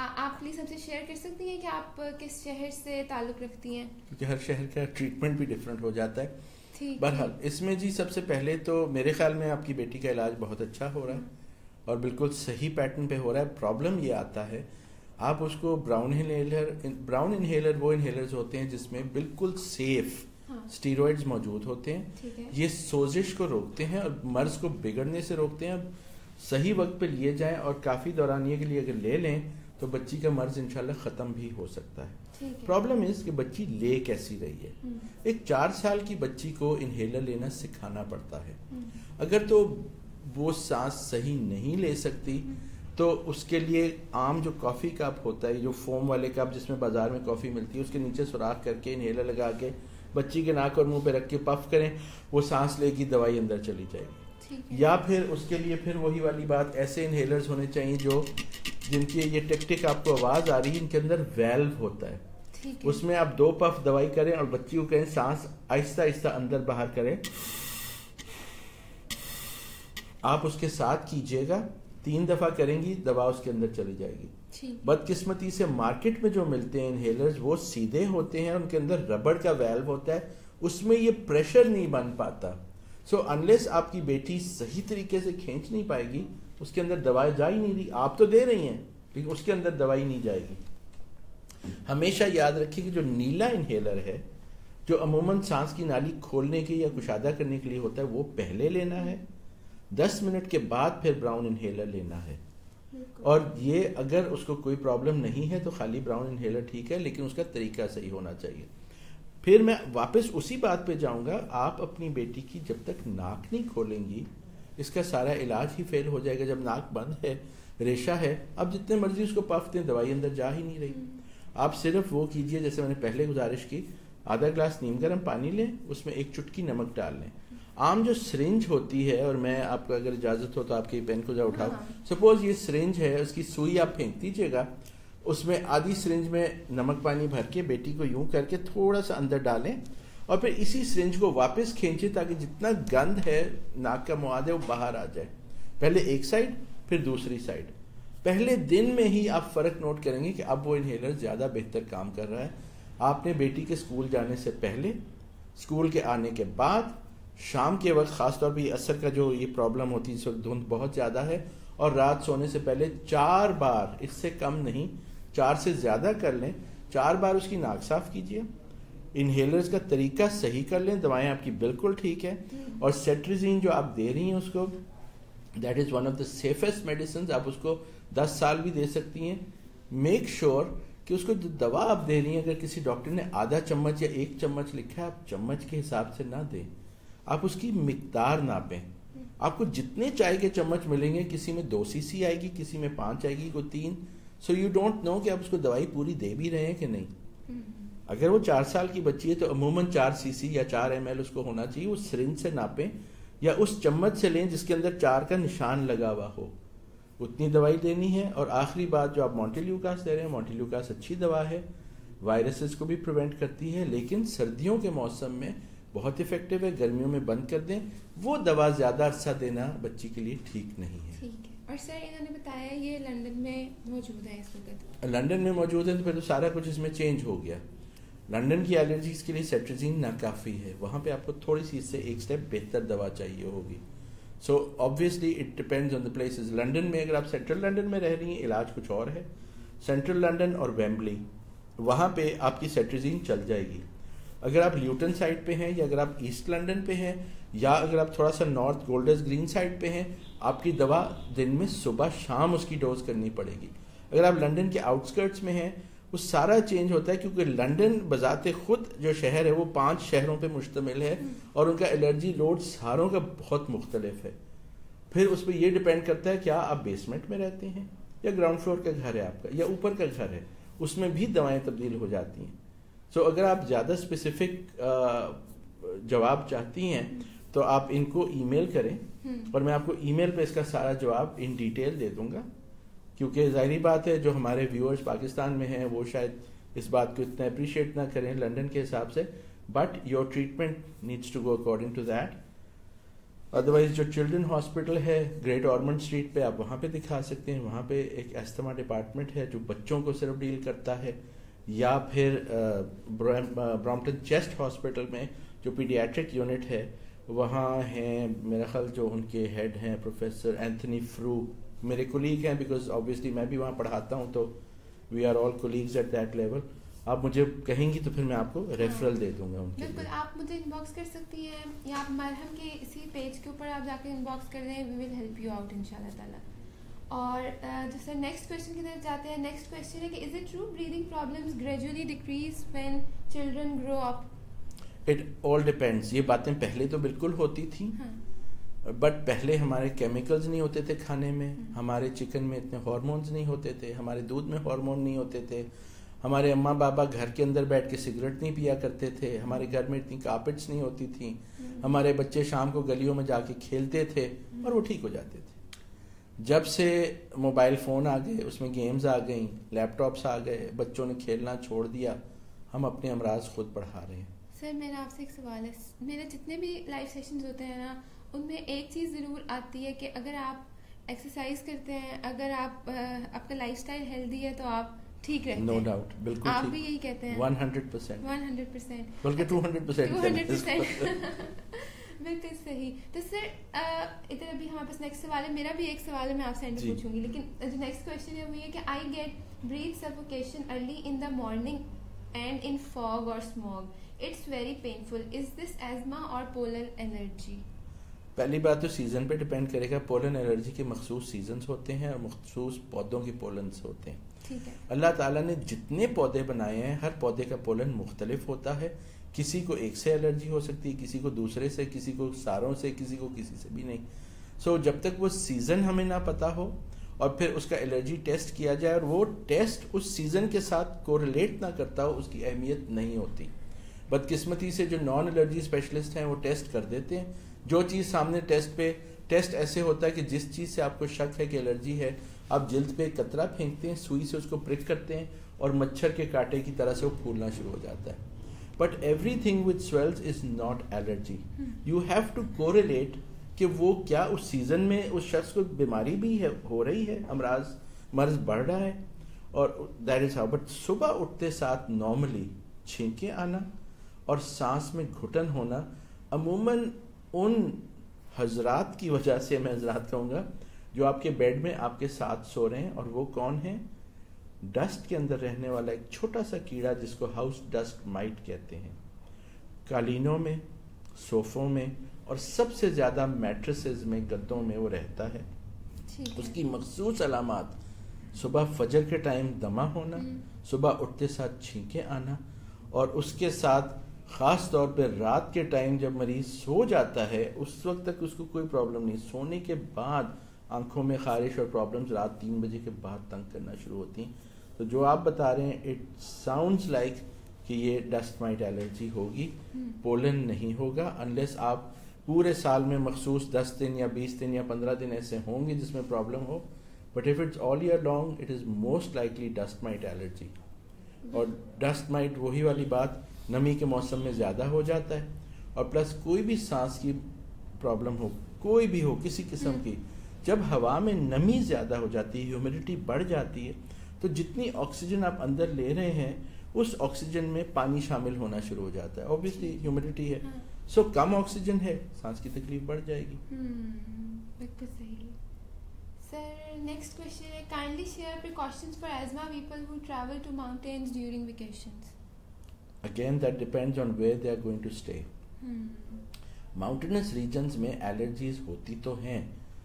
آپ پلیز ہم سے شیئر کر سکتی ہیں کہ آپ کس شہر سے تعلق رکھتی ہیں؟ کیونکہ ہر شہر کا ٹریٹمنٹ بھی ڈفرینٹ ہو جاتا ہے۔ بہرحال اس میں جی سب سے پہلے تو میرے خیال میں آپ کی بیٹی کا علاج بہت اچھا ہو رہا ہے اور بالکل صحیح پیٹرن پہ ہو رہا ہے۔ پرابلم یہ آتا ہے آپ اس کو براؤن انہیلر براؤن انہیلر وہ انہیلرز ہوتے ہیں جس میں بالکل سیف اسٹیروئڈز موجود ہوتے ہیں۔ یہ سوزش کو روکتے ہیں اور مرض کو بگڑنے سے روکتے ہیں۔ صحیح وقت پہ لیے جائیں اور کافی دورانیے کے لیے اگر لے لیں تو بچی کا مرض انشاءاللہ ختم بھی ہو سکتا ہے۔ پرابلم اس کہ بچی لے کیسی رہی ہے۔ ایک چار سال کی بچی کو انہیلر لینا سکھانا پڑتا ہے۔ اگر تو وہ سانس صحیح نہیں لے سکتی تو اس کے لیے عام جو کافی کپ ہوتا ہے جو فوم والے کپ جس میں بازار میں کافی ملتی ہے اس کے نیچے سوراخ کر کے انہیلر لگا کے بچی کے ناک اور منہ پہ رکھ کے پف کریں وہ سانس لے گی دوائی اندر چلی جائے گی۔ یا پھر اس کے لیے پھر وہی والی بات ایسے انہیلرز ہونے چاہیے جو جن کی یہ ٹک ٹک آپ کو آواز آ رہی ہے ان کے اندر ویلو ہوتا ہے۔ اس میں آپ دو پف دوائی کریں اور بچی کو کہیں سانس آہستہ آہستہ اندر باہر کریں۔ آپ اس کے ساتھ کیجیے گا تین دفعہ کریں گی دوا اس کے اندر چلی جائے گی۔ بدقسمتی سے مارکیٹ میں جو ملتے ہیں انہیلرز وہ سیدھے ہوتے ہیں ان کے اندر ربڑ کا ویلو ہوتا ہے۔ اس میں یہ پریشر نہیں بن پاتا۔ سو انلیس آپ کی بیٹی صحیح طریقے سے کھینچ نہیں پائے گی اس کے اندر دوائی جا ہی نہیں رہی آپ تو دے رہی ہیں لیکن اس کے اندر دوائی نہیں جائے گی ہمیشہ یاد رکھیے کہ جو نیلا انہیلر ہے جو عموماً سانس کی نالی کھولنے کے یا کشادہ کرنے کے لیے ہوتا ہے وہ پہلے لینا ہے دس منٹ کے بعد پھر براؤن انہیلر لینا ہے. اور یہ اگر اس کو کوئی پرابلم نہیں ہے تو خالی براؤن انہیلر ٹھیک ہے لیکن اس کا طریقہ صحیح ہونا چاہیے۔ پھر میں واپس اسی بات پہ جاؤں گا آپ اپنی بیٹی کی جب تک ناک نہیں کھولیں گی اس کا سارا علاج ہی فیل ہو جائے گا جب ناک بند ہے ریشہ ہے۔ اب جتنے مرضی اس کو پف دیں دوائی اندر جا ہی نہیں رہی۔ آپ صرف وہ کیجیے جیسے میں نے پہلے گزارش کی آدھا گلاس نیم گرم پانی لیں اس میں ایک چٹکی نمک ڈال لیں۔ عام جو سرنج ہوتی ہے اور میں آپ کو اگر اجازت ہو تو آپ کی پین کو جا اٹھاؤ سپوز ہاں۔ یہ سرنج ہے اس کی سوئی آپ پھینک دیجیے گا۔ اس میں آدھی سرنج میں نمک پانی بھر کے بیٹی کو یوں کر کے تھوڑا سا اندر ڈالیں اور پھر اسی سرنج کو واپس کھینچے تاکہ جتنا گند ہے ناک کا مواد ہے وہ باہر آ جائے۔ پہلے ایک سائڈ، پھر دوسری سائڈ۔ پہلے دن میں ہی آپ فرق نوٹ کریں گے کہ اب وہ انہیلر زیادہ بہتر کام کر رہا ہے۔ آپ نے بیٹی کے اسکول جانے سے پہلے، اسکول کے آنے کے بعد، شام کے وقت، خاص طور پہ اثر کا جو یہ پرابلم ہوتی ہے، اس وقت دھند بہت زیادہ ہے اور رات سونے سے پہلے چار بار، اس سے کم نہیں چار سے زیادہ کر لیں، چار بار اس کی ناک صاف کیجیے انہیلرز کا طریقہ صحیح کر لیں، دوائیں آپ کی بالکل ٹھیک ہے اور سیٹریزین جو آپ دے رہی ہیں اس کو that is one of the safest medicines آپ اس کو دس سال بھی دے سکتی ہیں۔ میک شیور کہ اس کو جو دوا آپ دے رہی ہیں، اگر کسی ڈاکٹر نے آدھا چمچ یا ایک چمچ لکھا ہے، آپ چمچ کے حساب سے نہ دیں۔ آپ اس کی مقدار ناپیں۔ آپ کو جتنے چائے کے چمچ ملیں گے، کسی میں دو سی سی آئے گی، کسی میں پانچ آئے گی، کوئی تین۔ سو یو ڈونٹ نو کہ آپ اس کو دوائی پوری دے بھی رہے ہیں کہ نہیں. اگر وہ چار سال کی بچی ہے تو عموماً چار سی سی یا چار ایم ایل اس کو ہونا چاہیے، اس سرنج سے ناپیں یا اس چمچ سے لیں جس کے اندر چار کا نشان لگا ہوا ہو. اتنی دوائی دینی ہے اور آخری بات جو آپ مونٹیلیوکاس دے رہے ہیں، مونٹیلیوکاس اچھی دوا ہے، وائرسز کو بھی پریونٹ کرتی ہے، لیکن سردیوں کے موسم میں بہت افیکٹو ہے، گرمیوں میں بند کر دیں، وہ دوا زیادہ عرصہ دینا بچی کے لیے ٹھیک نہیں ہے۔ اور سر، انہوں نے بتایا یہ لندن میں موجود ہے اس وقت۔ لندن میں موجود ہے تو پھر تو سارا کچھ اس میں چینج ہو گیا۔ لندن کی الرجیز کے لیے سیٹریزین ناکافی ہے۔ وہاں پہ آپ کو تھوڑی سی اس سے ایک سٹیپ بہتر دوا چاہیے ہوگی۔ So obviously it depends on the places London میں اگر آپ سینٹرل لنڈن میں رہ رہی ہیں، علاج کچھ اور ہے۔ سینٹرل لنڈن اور ویمبلی وہاں پہ آپ کی سیٹریزین چل جائے گی۔ اگر آپ لیوٹن سائڈ پہ ہیں یا اگر آپ ایسٹ لنڈن پہ ہیں یا اگر آپ تھوڑا سا نارتھ گولڈس گرین سائڈ پہ ہیں، آپ کی دوا دن میں صبح شام اس کی ڈوز کرنی پڑے گی۔ اگر آپ لنڈن کے آؤٹسکرٹس میں ہیں وہ سارا چینج ہوتا ہے کیونکہ لنڈن بذات خود جو شہر ہے، وہ پانچ شہروں پہ مشتمل ہے اور ان کا الرجی لوڈ ساروں کا بہت مختلف ہے۔ پھر اس پہ یہ ڈپینڈ کرتا ہے کیا آپ بیسمنٹ میں رہتے ہیں یا گراؤنڈ فلور کا گھر ہے آپ کا، یا اوپر کا گھر ہے۔ اس میں بھی دوائیں تبدیل ہو جاتی ہیں۔ سو اگر آپ زیادہ اسپیسیفک جواب چاہتی ہیں تو آپ ان کو ای میل کریں اور میں آپ کو ای میل پہ اس کا سارا جواب ان ڈیٹیل دے دوں گا. کیونکہ ظاہری بات ہے جو ہمارے ویورز پاکستان میں ہیں وہ شاید اس بات کو اتنا اپریشیٹ نہ کریں لنڈن کے حساب سے. But your treatment needs to go according to that otherwise جو چلڈرن ہاسپٹل ہے گریٹ آرمنڈ اسٹریٹ پہ آپ وہاں پہ دکھا سکتے ہیں. وہاں پہ ایک ایستما ڈپارٹمنٹ ہے جو بچوں کو صرف ڈیل کرتا ہے. یا پھر برامپٹن چیسٹ ہاسپٹل میں جو پیڈیاٹرک یونٹ ہے وہاں ہیں میرا خیال جو ان کے ہیڈ ہیں پروفیسر اینتھنی فرو میرے کولیگ ہیں بیکاز آبویسلی میں بھی وہاں پڑھاتا ہوں تو we are all colleagues at that level آپ مجھے کہیں گی تو پھر میں آپ کو ریفرل۔ دے دوں گا ان کے بالکل آپ مجھے ان باکس کر سکتی ہیں یا آپ مرہم کے اسی پیج کے اوپر آپ جا کے ان باکس کر دیں we will help you out ان شاء اللہ تعالیٰ اور جیسے نیکسٹ کوشچن کی طرف جاتے ہیں نیکسٹ کوشچن ہے کہ is it true breathing problems gradually decrease when children grow up it all depends یہ باتیں پہلے تو بالکل ہوتی تھیں بٹ ہاں۔ پہلے ہمارے کیمیکلز نہیں ہوتے تھے کھانے میں ہاں۔ ہمارے چکن میں اتنے ہارمونز نہیں ہوتے تھے ہمارے دودھ میں ہارمون نہیں ہوتے تھے ہمارے اماں بابا گھر کے اندر بیٹھ کے سگریٹ نہیں پیا کرتے تھے ہمارے گھر میں اتنی کارپٹس نہیں ہوتی تھیں ہاں۔ ہمارے بچے شام کو گلیوں میں جا کے کھیلتے تھے اور وہ ٹھیک ہو جاتے تھے جب سے موبائل فون آ گئے اس میں گیمز آ گئیں لیپ ٹاپس آ گئے بچوں نے کھیلنا چھوڑ دیا ہم اپنے امراض خود بڑھا رہے ہیں سر میرا آپ سے ایک سوال ہے۔ میرے جتنے بھی لائف سیشنز ہوتے ہیں نا ان میں ایک چیز ضرور آتی ہے کہ اگر آپ ایکسرسائز کرتے ہیں اگر آپ آپ کا لائف اسٹائل ہیلدی ہے تو آپ ٹھیک رہتے نو ڈاؤٹ بالکل آپ بھی یہی کہتے ہیں۔ One hundred percent one hundred percent بلکہ ٹو ہنڈریڈ پرسینٹ بالکل صحیح۔ تو سر ادھر ابھی ہمارے پاس نیکسٹ سوال ہے۔ میرا بھی ایک سوال ہے میں آپ سے اینڈ جی۔ پوچھوں گی۔ لیکن جو نیکسٹ کوشچن ہے وہ یہ کہ I get breathe suffocation early in the morning and in fog or smog. It's very painful. Is this asthma or pollen allergy? پہلی بات تو سیزن پہ ڈپینڈ کرے گا. پولن الرجی کے مخصوص سیزنز ہوتے ہیں اور مخصوص پودوں کے پولنس ہوتے ہیں. اللہ تعالیٰ نے جتنے پودے بنائے ہیں ہر پودے کا پولن مختلف ہوتا ہے. کسی کو ایک سے الرجی ہو سکتی ہے کسی کو دوسرے سے کسی کو ساروں سے کسی کو کسی سے بھی نہیں. سو so, جب تک وہ سیزن ہمیں نہ پتا ہو اور پھر اس کا الرجی ٹیسٹ کیا جائے اور وہ ٹیسٹ اس سیزن کے ساتھ کوریلیٹ نہ کرتا ہو اس کی اہمیت نہیں ہوتی. بدقسمتی سے جو نان الرجی اسپیشلسٹ ہیں وہ ٹیسٹ کر دیتے ہیں۔ جو چیز سامنے ٹیسٹ پہ ٹیسٹ ایسے ہوتا ہے کہ جس چیز سے آپ کو شک ہے کہ الرجی ہے، آپ جلد پہ کترا پھینکتے ہیں، سوئی سے اس کو پرک کرتے ہیں اور مچھر کے کاٹے کی طرح سے وہ پھولنا شروع ہو جاتا ہے۔ But everything with swells is not allergy you have to correlate کہ وہ کیا اس سیزن میں اس شخص کو بیماری بھی ہے، ہو رہی ہے، امراض، مرض بڑھ رہا ہے۔ اور دیٹ از ہاؤ بٹ صبح اٹھتے ساتھ نارملی چھینکے آنا۔ اور سانس میں گھٹن ہونا عموماً ان حضرات کی وجہ سے میں حضرات کہوں گا جو آپ کے بیڈ میں آپ کے ساتھ سو رہے ہیں اور وہ کون ہیں؟ ڈسٹ کے اندر رہنے والا ایک چھوٹا سا کیڑا جس کو ہاؤس ڈسٹ مائٹ کہتے ہیں۔ قالینوں میں صوفوں میں اور سب سے زیادہ میٹرسز میں گدوں میں وہ رہتا ہے۔ اس کی مخصوص علامات صبح فجر کے ٹائم دما ہونا صبح اٹھتے ساتھ چھینکے آنا اور اس کے ساتھ خاص طور پہ رات کے ٹائم جب مریض سو جاتا ہے اس وقت تک اس کو کوئی پرابلم نہیں۔ سونے کے بعد آنکھوں میں خارش اور پرابلمز رات تین بجے کے بعد تنگ کرنا شروع ہوتی ہیں۔ تو جو آپ بتا رہے ہیں اٹ ساؤنڈز لائک کہ یہ ڈسٹ مائٹ الرجی ہوگی۔ پولن نہیں ہوگا انلیس آپ پورے سال میں مخصوص دس دن یا بیس دن یا پندرہ دن ایسے ہوں گے جس میں problem who. But if it's all year long it is most likely dust mite allergy اور ڈسٹ مائٹ وہی والی بات نمی کے موسم میں زیادہ ہو جاتا ہے اور پلس کوئی بھی سانس کی پرابلم ہو کوئی بھی ہو کسی قسم کی جب ہوا میں نمی زیادہ ہو جاتی ہے ہیومیڈیٹی بڑھ جاتی ہے تو جتنی آکسیجن آپ اندر لے رہے ہیں اس آکسیجن میں پانی شامل ہونا شروع ہو جاتا ہے۔ اوبیسلی ہیومیڈیٹی ہے۔ سو ہاں۔ کم آکسیجن ہے سانس کی تکلیف بڑھ جائے گی۔ بالکل صحیح۔ سر نیکسٹ کوشچن ہے kindly share precautions for asthma people who travel to mountains during vacations again that depends on where they are going to stay mountains regions میں الرجیز ہوتی تو ہیں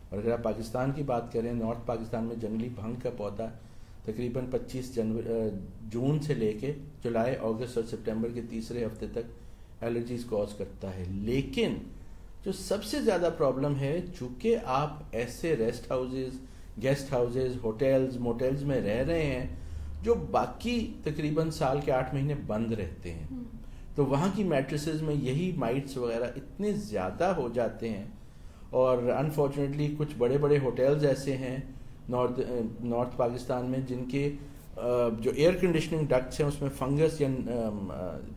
اور اگر آپ پاکستان کی بات کریں نارتھ پاکستان میں جنگلی بھنگ کا پودا تقریباً پچیس جنوری جون سے لے کے جولائی اگست اور سپٹمبر کے تیسرے ہفتے تک الرجیز کوز کرتا ہے لیکن جو سب سے زیادہ پرابلم ہے چونکہ آپ ایسے rest houses guest houses hotels motels میں رہ رہے ہیں جو باقی تقریباً سال کے آٹھ مہینے بند رہتے ہیں تو وہاں کی میٹریسز میں یہی مائٹس وغیرہ اتنے زیادہ ہو جاتے ہیں اور انفارچونیٹلی کچھ بڑے بڑے ہوٹلز ایسے ہیں نارتھ نارتھ پاکستان میں جن کے جو ایئر کنڈیشننگ ڈکٹس ہیں اس میں فنگس یا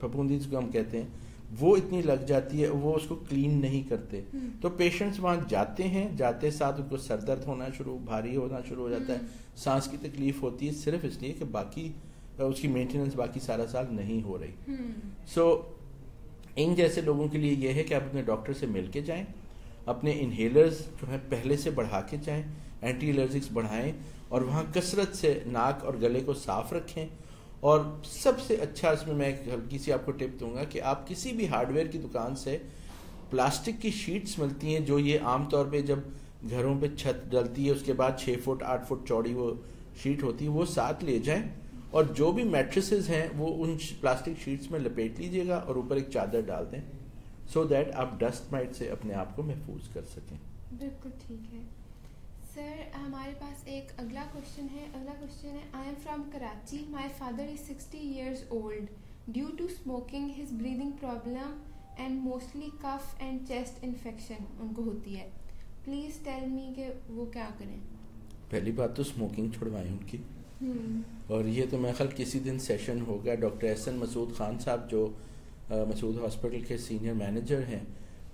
پھپوندی کو ہم کہتے ہیں وہ اتنی لگ جاتی ہے وہ اس کو کلین نہیں کرتے۔ تو پیشنٹس وہاں جاتے ہیں جاتے ساتھ ان کو سر درد ہونا شروع بھاری ہونا شروع ہو جاتا ہے۔ سانس کی تکلیف ہوتی ہے صرف اس لیے کہ باقی اس کی مینٹیننس باقی سارا سال نہیں ہو رہی۔ سو ان جیسے لوگوں کے لیے یہ ہے کہ آپ اپنے ڈاکٹر سے مل کے جائیں اپنے انہیلرز جو ہیں پہلے سے بڑھا کے جائیں اینٹی الرجکس بڑھائیں اور وہاں کثرت سے ناک اور گلے کو صاف رکھیں۔ اور سب سے اچھا اس میں میں ایک ہلکی سی آپ کو ٹپ دوں گا کہ آپ کسی بھی ہارڈ ویئر کی دکان سے پلاسٹک کی شیٹس ملتی ہیں جو یہ عام طور پہ جب گھروں پہ چھت ڈلتی ہے، اس کے بعد چھ فٹ، آٹھ فٹ چوڑی وہ شیٹ ہوتی ہے، وہ ساتھ لے جائیں اور جو بھی میٹریسز ہیں وہ ان پلاسٹک شیٹس میں لپیٹ لیجیے گا اور اوپر ایک چادر ڈال دیں سو دیٹ آپ ڈسٹ مائٹ سے اپنے آپ کو محفوظ کر سکیں۔ بالکل ٹھیک ہے۔ سر ہمارے پاس ایک اگلا کوشچن ہے۔ اگلا کوشچن ہے I am from Karachi my father is sixty years old due to smoking his breathing problem and mostly cough and chest infection ان کو ہوتی ہے پلیز ٹیل می کہ وہ کیا کریں۔ پہلی بات تو اسموکنگ چھڑوائیں ان کی۔ اور یہ تو میں خیال کسی دن سیشن ہوگا۔ ڈاکٹر احسن مسعود خان صاحب جو مسعود ہاسپٹل کے سینئر مینیجر ہیں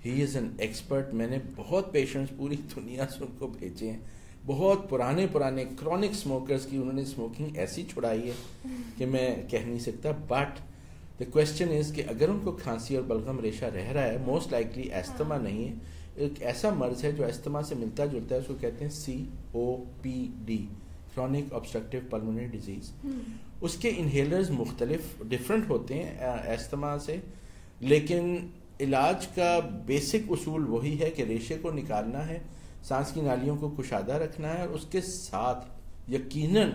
ہی از این ایکسپرٹ میں نے بہت پیشنٹس پوری دنیا سے ان کو بھیجے ہیں۔ بہت پرانے پرانے کرونک اسموکرس کی انہوں نے اسموکنگ ایسی چھڑائی ہے کہ میں کہہ نہیں سکتا۔ بٹ دا کوشچن از کہ اگر ان کو کھانسی اور بلغم ریشہ رہ رہا ہے موسٹ لائکلی ایستما نہیں ہے۔ ایک ایسا مرض ہے جو ایستما سے ملتا جلتا ہے، اس کو کہتے ہیں C O P D chronic obstructive pulmonary disease اس کے انہیلرز مختلف ڈفرینٹ ہوتے ہیں استما سے۔ لیکن علاج کا بیسک اصول وہی ہے کہ ریشے کو نکالنا ہے، سانس کی نالیوں کو کشادہ رکھنا ہے، اور اس کے ساتھ یقیناً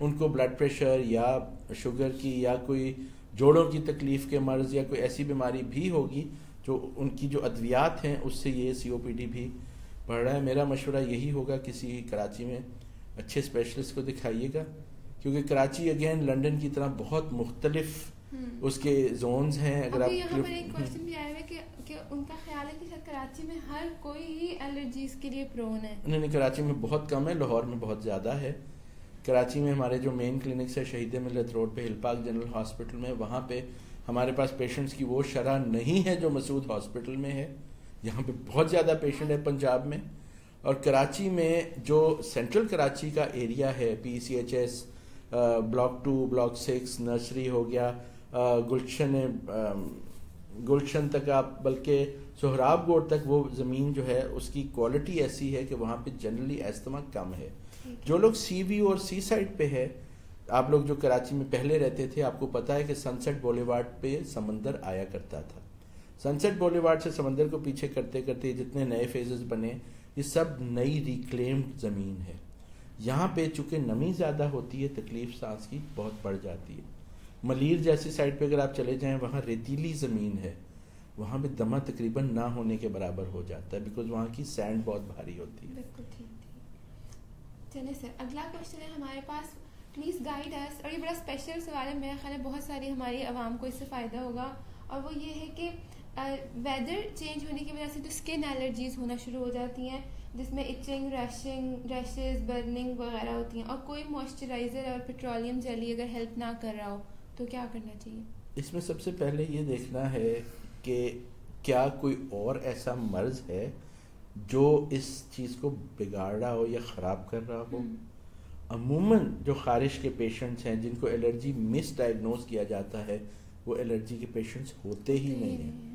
ان کو بلڈ پریشر یا شوگر کی یا کوئی جوڑوں کی تکلیف کے مرض یا کوئی ایسی بیماری بھی ہوگی جو ان کی جو ادویات ہیں، اس سے یہ سی او پی ڈی بھی بڑھ رہا ہے۔ میرا مشورہ یہی ہوگا، کسی کراچی میں اچھے اسپیشلسٹ کو دکھائیے گا، کیونکہ کراچی اگین لنڈن کی طرح بہت مختلف اس کے زونز ہیں اگر آپ یہاں پر ایک کوشچن بھی آیا ہے کہ کہ ان کا خیال ہے کہ شاید کراچی میں ہر کوئی ہی الرجیز کے لیے پرون ہے۔ نہیں نہیں کراچی میں بہت کم ہے لاہور میں بہت زیادہ ہے۔ کراچی میں ہمارے جو مین کلینکس ہے شہید ملت روڈ پہ ہل پاک جنرل ہاسپٹل میں وہاں پہ ہمارے پاس پیشنٹس کی وہ شرح نہیں ہے جو مسعود ہاسپٹل میں ہے۔ یہاں پہ بہت زیادہ پیشنٹ ہے پنجاب میں۔ اور کراچی میں جو سینٹرل کراچی کا ایریا ہے P C H S block two block six nursery ہو گیا۔ گلشن گلشن تک آپ بلکہ سہراب گوڑ تک وہ زمین جو ہے اس کی کوالٹی ایسی ہے کہ وہاں پہ جنرلی استما کم ہے۔ جو لوگ سی وی اور سی سائڈ پہ ہے آپ لوگ جو کراچی میں پہلے رہتے تھے آپ کو پتا ہے کہ سن سیٹ بولی وارڈ پہ سمندر آیا کرتا تھا۔ سن سیٹ بولی وارڈ سے سمندر کو پیچھے کرتے کرتے جتنے نئے فیزز بنے یہ سب نئی ریکلیمڈ زمین ہے۔ یہاں پہ چونکہ نمی زیادہ ہوتی ہے تکلیف سانس کی بہت بڑھ جاتی ہے۔ ملیر جیسی سائڈ پہ اگر آپ چلے جائیں، وہاں ریتیلی زمین ہے، وہاں پہ دمہ تقریباً نہ ہونے کے برابر ہو جاتا ہے بیکاز وہاں کی سینڈ بہت بھاری ہوتی ہے۔ چلے سر، اگلا کوشچن ہے، ہمارے پاس پلیز گائیڈ اس اور یہ بڑا اسپیشل سوال ہے، میرا خیال ہے بہت ساری ہماری عوام کو اس سے فائدہ ہوگا۔ اور وہ یہ ہے کہ ویدر چینج ہونے کی وجہ سے جو اسکن الرجیز ہونا شروع ہو جاتی ہیں، جس میں اچنگ ریشنگ ریشز برننگ وغیرہ ہوتی ہیں، اور کوئی موئسچرائزر اور پیٹرولیم جیلی اگر ہیلپ نہ کر رہا ہو تو کیا کرنا چاہیے؟ اس میں سب سے پہلے یہ دیکھنا ہے کہ کیا کوئی اور ایسا مرض ہے جو اس چیز کو بگاڑ رہا ہو یا خراب کر رہا ہو؟ عموماً جو خارش کے پیشنٹس ہیں جن کو الرجی مس ڈائگنوز کیا جاتا ہے وہ الرجی کے پیشنٹس ہوتے ہی نہیں ہیں۔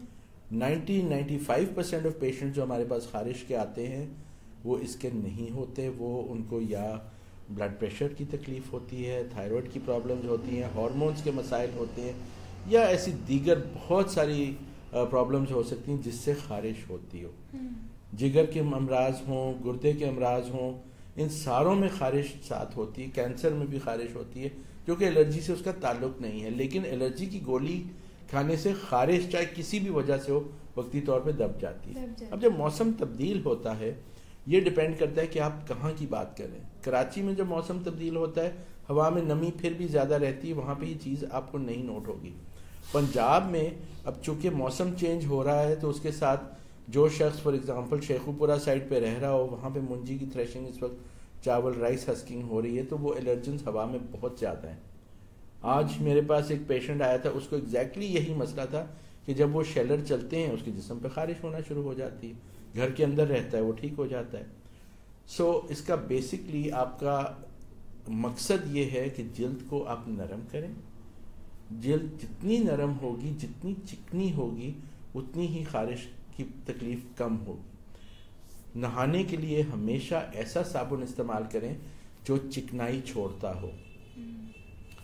Ninety ninety five percent of patient جو ہمارے پاس خارش کے آتے ہیں وہ اس کے نہیں ہوتے وہ ان کو یا بلڈ پریشر کی تکلیف ہوتی ہے تھائرائڈ کی پرابلمز ہوتی ہیں ہارمونز کے مسائل ہوتے ہیں یا ایسی دیگر بہت ساری پرابلمز ہو سکتی ہیں جس سے خارش ہوتی ہو۔ جگر کے امراض ہوں گردے کے امراض ہوں ان ساروں میں خارش ساتھ ہوتی ہے کینسر میں بھی خارش ہوتی ہے جو کہ الرجی سے اس کا تعلق نہیں ہے۔ لیکن الرجی کی گولی کھانے سے خارش چاہے کسی بھی وجہ سے ہو وقتی طور پہ دب جاتی ہے۔ اب جب موسم تبدیل ہوتا ہے یہ ڈپینڈ کرتا ہے کہ آپ کہاں کی بات کریں کراچی میں جب موسم تبدیل ہوتا ہے، ہوا میں نمی پھر بھی زیادہ رہتی ہے، وہاں پہ یہ چیز آپ کو نہیں نوٹ ہوگی۔ پنجاب میں اب چونکہ موسم چینج ہو رہا ہے، تو اس کے ساتھ جو شخص for example Sheikhupura side پہ رہ رہا ہو، وہاں پہ منجی کی تھریشنگ اس وقت چاول رائس ہسکنگ ہو رہی ہے، تو وہ الرجنس ہوا میں بہت زیادہ ہیں۔ آج میرے پاس ایک پیشنٹ آیا تھا، اس کو ایگزیکٹلی یہی مسئلہ تھا کہ جب وہ شیلر چلتے ہیں، اس کے جسم پہ خارش ہونا شروع ہو جاتی ہے۔ گھر کے اندر رہتا ہے وہ ٹھیک ہو جاتا ہے۔ سو so, اس کا بیسکلی آپ کا مقصد یہ ہے کہ جلد کو آپ نرم کریں۔ جلد جتنی نرم ہوگی جتنی چکنی ہوگی اتنی ہی خارش کی تکلیف کم ہوگی۔ نہانے کے لیے ہمیشہ ایسا صابن استعمال کریں جو چکنائی چھوڑتا ہو۔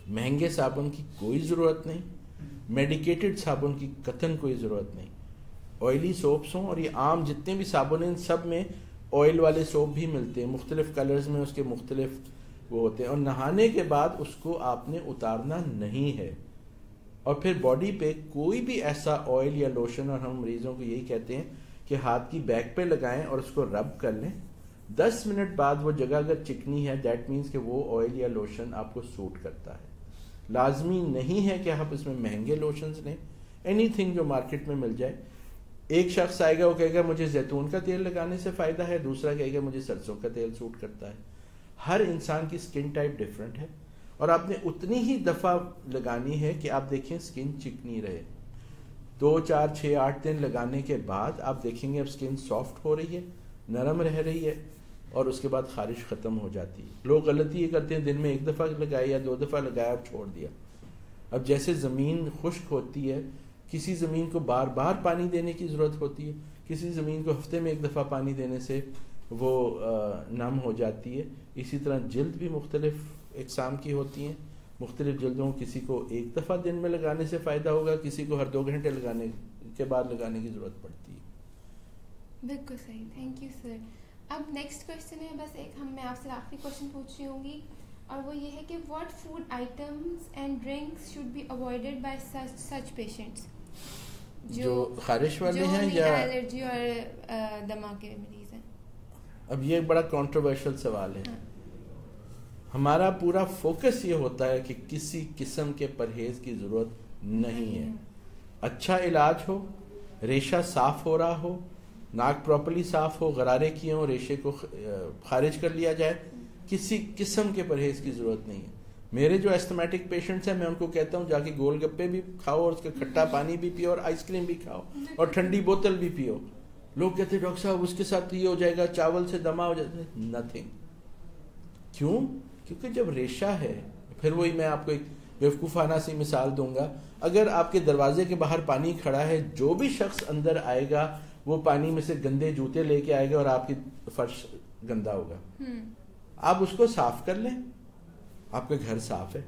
مہنگے صابن کی کوئی ضرورت نہیں میڈیکیٹڈ صابن کی قطن کوئی ضرورت نہیں۔ آئلی سوپس ہوں اور یہ عام جتنے بھی صابن ہیں ان سب میں آئل والے سوپ بھی ملتے ہیں۔ مختلف کلرز میں اس کے مختلف وہ ہوتے ہیں۔ اور نہانے کے بعد اس کو آپ نے اتارنا نہیں ہے۔ اور پھر باڈی پہ کوئی بھی ایسا آئل یا لوشن اور ہم مریضوں کو یہی کہتے ہیں کہ ہاتھ کی بیک پہ لگائیں اور اس کو رب کر لیں۔ دس منٹ بعد وہ جگہ اگر چکنی ہے دیٹ مینس کہ وہ آئل یا لوشن آپ کو سوٹ کرتا ہے۔ لازمی نہیں ہے کہ آپ اس میں مہنگے لوشنز لیں۔ اینی تھنگ جو مارکیٹ میں مل جائے۔ ایک شخص آئے گا، وہ کہے گا، مجھے زیتون کا تیل لگانے سے فائدہ ہے، دوسرا کہے گا، مجھے سرسوں کا تیل سوٹ کرتا ہے۔ ہر انسان کی اسکن ٹائپ ڈفرینٹ ہے۔ اور آپ نے اتنی ہی دفعہ لگانی ہے کہ آپ دیکھیں اسکن چکنی رہے۔ دو، چار، چھ، آٹھ دن لگانے کے بعد آپ دیکھیں گے اب اسکن سافٹ ہو رہی ہے، نرم رہ رہی ہے اور اس کے بعد خارش ختم ہو جاتی ہے۔ لوگ غلطی یہ کرتے ہیں، دن میں ایک دفعہ لگایا یا دو دفعہ لگایا، اب چھوڑ دیا۔ اب جیسے زمین خشک ہوتی ہے کسی زمین کو بار بار پانی دینے کی ضرورت ہوتی ہے، کسی زمین کو ہفتے میں ایک دفعہ پانی دینے سے وہ نم ہو جاتی ہے۔ اسی طرح جلد بھی مختلف اقسام کی ہوتی ہیں۔ مختلف جلدوں کسی کو ایک دفعہ دن میں لگانے سے فائدہ ہوگا، کسی کو ہر دو گھنٹے لگانے کے بعد لگانے کی ضرورت پڑتی ہے۔ بالکل صحیح تھینک یو سر اب نیکسٹ کوشچن ہے، بس ایک ہم میں آپ سے آخری کوشچن پوچھ رہی ہوں گی۔ اور وہ یہ ہے کہ what food items and drinks should be avoided by such such patients جو خارش والے ہیں یا الرجی اور دما کے مریض ہیں۔ اب یہ ایک بڑا کنٹروورشل سوال ہے۔ ہاں۔ ہمارا پورا فوکس یہ ہوتا ہے کہ کسی قسم کے پرہیز کی ضرورت نہیں ہے۔ اچھا علاج ہو ریشہ صاف ہو رہا ہو ناک پراپرلی صاف ہو غرارے کیے ہوں ریشے کو خارج کر لیا جائے کسی قسم کے پرہیز کی ضرورت نہیں ہے۔ میرے جو ایسٹمیٹک پیشنٹس ہیں میں ان کو کہتا ہوں جا کے گول گپے بھی کھاؤ اور اس کا کھٹا پانی بھی پیو اور آئس کریم بھی کھاؤ اور ٹھنڈی بوتل بھی پیو۔ لوگ کہتے ہیں ڈاکٹر صاحب اس کے ساتھ یہ ہو جائے گا چاول سے دما ہو جائے گا۔ نتھنگ کیوں؟ کیونکہ جب ریشہ ہے پھر وہی میں آپ کو ایک بیوقوفانہ سی مثال دوں گا۔ اگر آپ کے دروازے کے باہر پانی کھڑا ہے جو بھی شخص اندر آئے گا وہ پانی میں سے گندے جوتے لے کے آئے گا اور آپ کی فرش گندا ہوگا۔ آپ اس کو صاف کر لیں۔ آپ کا گھر صاف ہے۔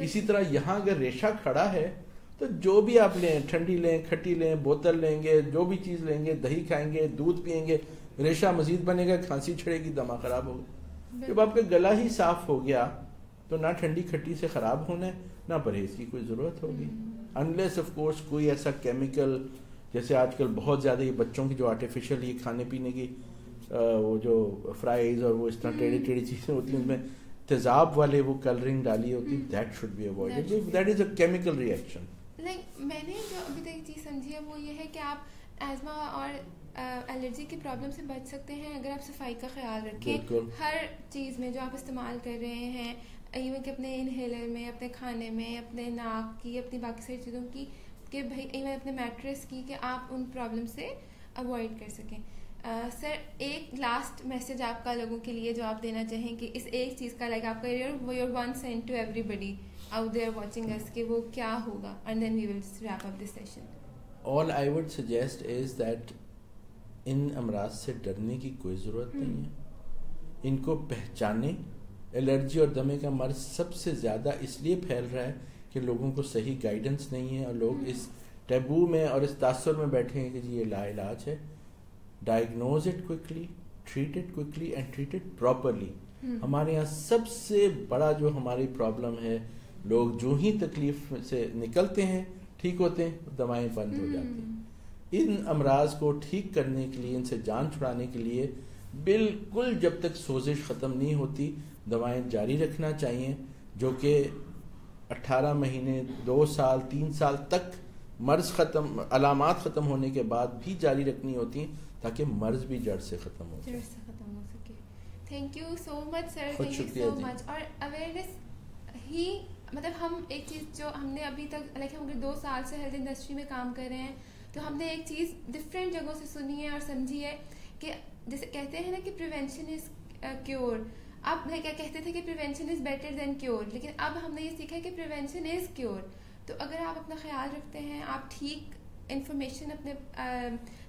اسی طرح یہاں اگر ریشہ کھڑا ہے تو جو بھی آپ لیں ٹھنڈی لیں کھٹی لیں بوتل لیں گے جو بھی چیز لیں گے دہی کھائیں گے دودھ پئیں گے ریشہ مزید بنے گا کھانسی چھڑے گی دما خراب ہوگا۔ جب آپ کا گلا ہی صاف ہو گیا تو نہ ٹھنڈی کھٹی سے خراب ہونا ہے نہ پرہیز کی کوئی ضرورت ہوگی۔ انلیس آف کورس کوئی ایسا کیمیکل جیسے آج کل بہت زیادہ یہ بچوں کی جو آرٹیفیشل یہ کھانے پینے کی وہ جو فرائز اور وہ اس طرح ٹیڑھی ٹیڑھی چیزیں ہوتی ہیں ان میں تیزاب والے وہ کلرنگ ڈالی ہوتی that should be avoid that is a chemical reaction میں نے جو ابھی تک چیز سمجھی ہے وہ یہ ہے کہ آپ ایزما اور الرجی کی پرابلم سے بچ سکتے ہیں اگر آپ صفائی کا خیال رکھیں۔ ہر چیز میں جو آپ استعمال کر رہے ہیں ایون کہ اپنے انہیلر میں اپنے کھانے میں اپنے ناک کی اپنی باقی ساری چیزوں کی کہ بھائی ایون اپنے میٹریس کی کہ آپ ان پرابلم سے اوائڈ کر سکیں۔ سر ایک لاسٹ میسج آپ کا لوگوں کے لیے جو آپ دینا چاہیں کہ اس ایک چیز کا لائک آپ کا your one send to everybody out there watching اس کہ وہ کیا ہوگا؟ And then we will wrap up this session all I would suggest is that ان امراض سے ڈرنے کی کوئی ضرورت نہیں ہے۔ ان کو پہچانے الرجی اور دمے کا مرض سب سے زیادہ اس لیے پھیل رہا ہے کہ لوگوں کو صحیح گائیڈنس نہیں ہے اور لوگ اس ٹیبو میں اور اس تاثر میں بیٹھے ہیں کہ جی یہ لا علاج ہے۔ Diagnose it quickly treat it quickly and treat it properly ہمارے یہاں سب سے بڑا جو ہماری پرابلم ہے لوگ جو ہی تکلیف سے نکلتے ہیں ٹھیک ہوتے ہیں دوائیں بند ہو جاتی ہیں۔ ان امراض کو ٹھیک کرنے کے لیے ان سے جان چھڑانے کے لیے بالکل جب تک سوزش ختم نہیں ہوتی دوائیں جاری رکھنا چاہیے جو کہ اٹھارہ مہینے دو سال تین سال تک مرض ختم علامات ختم ہونے کے بعد بھی جاری رکھنی ہوتی ہیں۔ تاکہ مرض بھی جڑ سے ختم ہو جڑ سے ختم ہو سکے۔ Thank you so much sir thank you so much اور اویئرنیس ہی مطلب ہم ایک چیز جو ہم نے ابھی تک لائک ہم دو سال سے ہیلتھ انڈسٹری میں کام کر رہے ہیں تو ہم نے ایک چیز ڈفرینٹ جگہوں سے سنی ہے اور سمجھی ہے کہ جیسے کہتے ہیں نا کہ پریونشن از کیور اب کیا کہتے تھے کہ prevention is better than cure لیکن اب ہم نے یہ سیکھا کہ پریونشن از کیور تو اگر آپ اپنا خیال رکھتے ہیں آپ ٹھیک انفارمیشن اپنے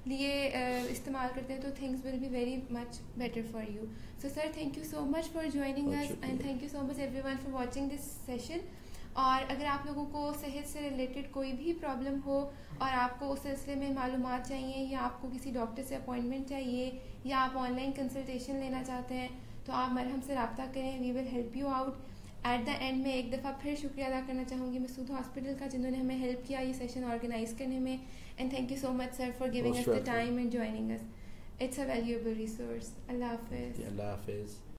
لیے استعمال کرتے ہیں تو things will be very much better for you so sir thank you so much for joining us and thank you so much everyone for watching this session اور اگر آپ لوگوں کو صحت سے ریلیٹڈ کوئی بھی پرابلم ہو اور آپ کو اس سلسلے میں معلومات چاہیے یا آپ کو کسی ڈاکٹر سے اپوائنٹمنٹ چاہیے یا آپ آن لائن کنسلٹیشن لینا چاہتے ہیں تو آپ مرحم سے رابطہ کریں we will help you out at the end میں ایک دفعہ پھر شکریہ ادا کرنا چاہوں گی مسعود ہاسپٹل کا جنہوں نے ہمیں ہیلپ کیا یہ سیشن آرگنائز کرنے میں۔ And thank you so much, sir, for giving Most us welcome. the time and joining us. It's a valuable resource. Allah Hafiz. Yeah, Allah Hafiz.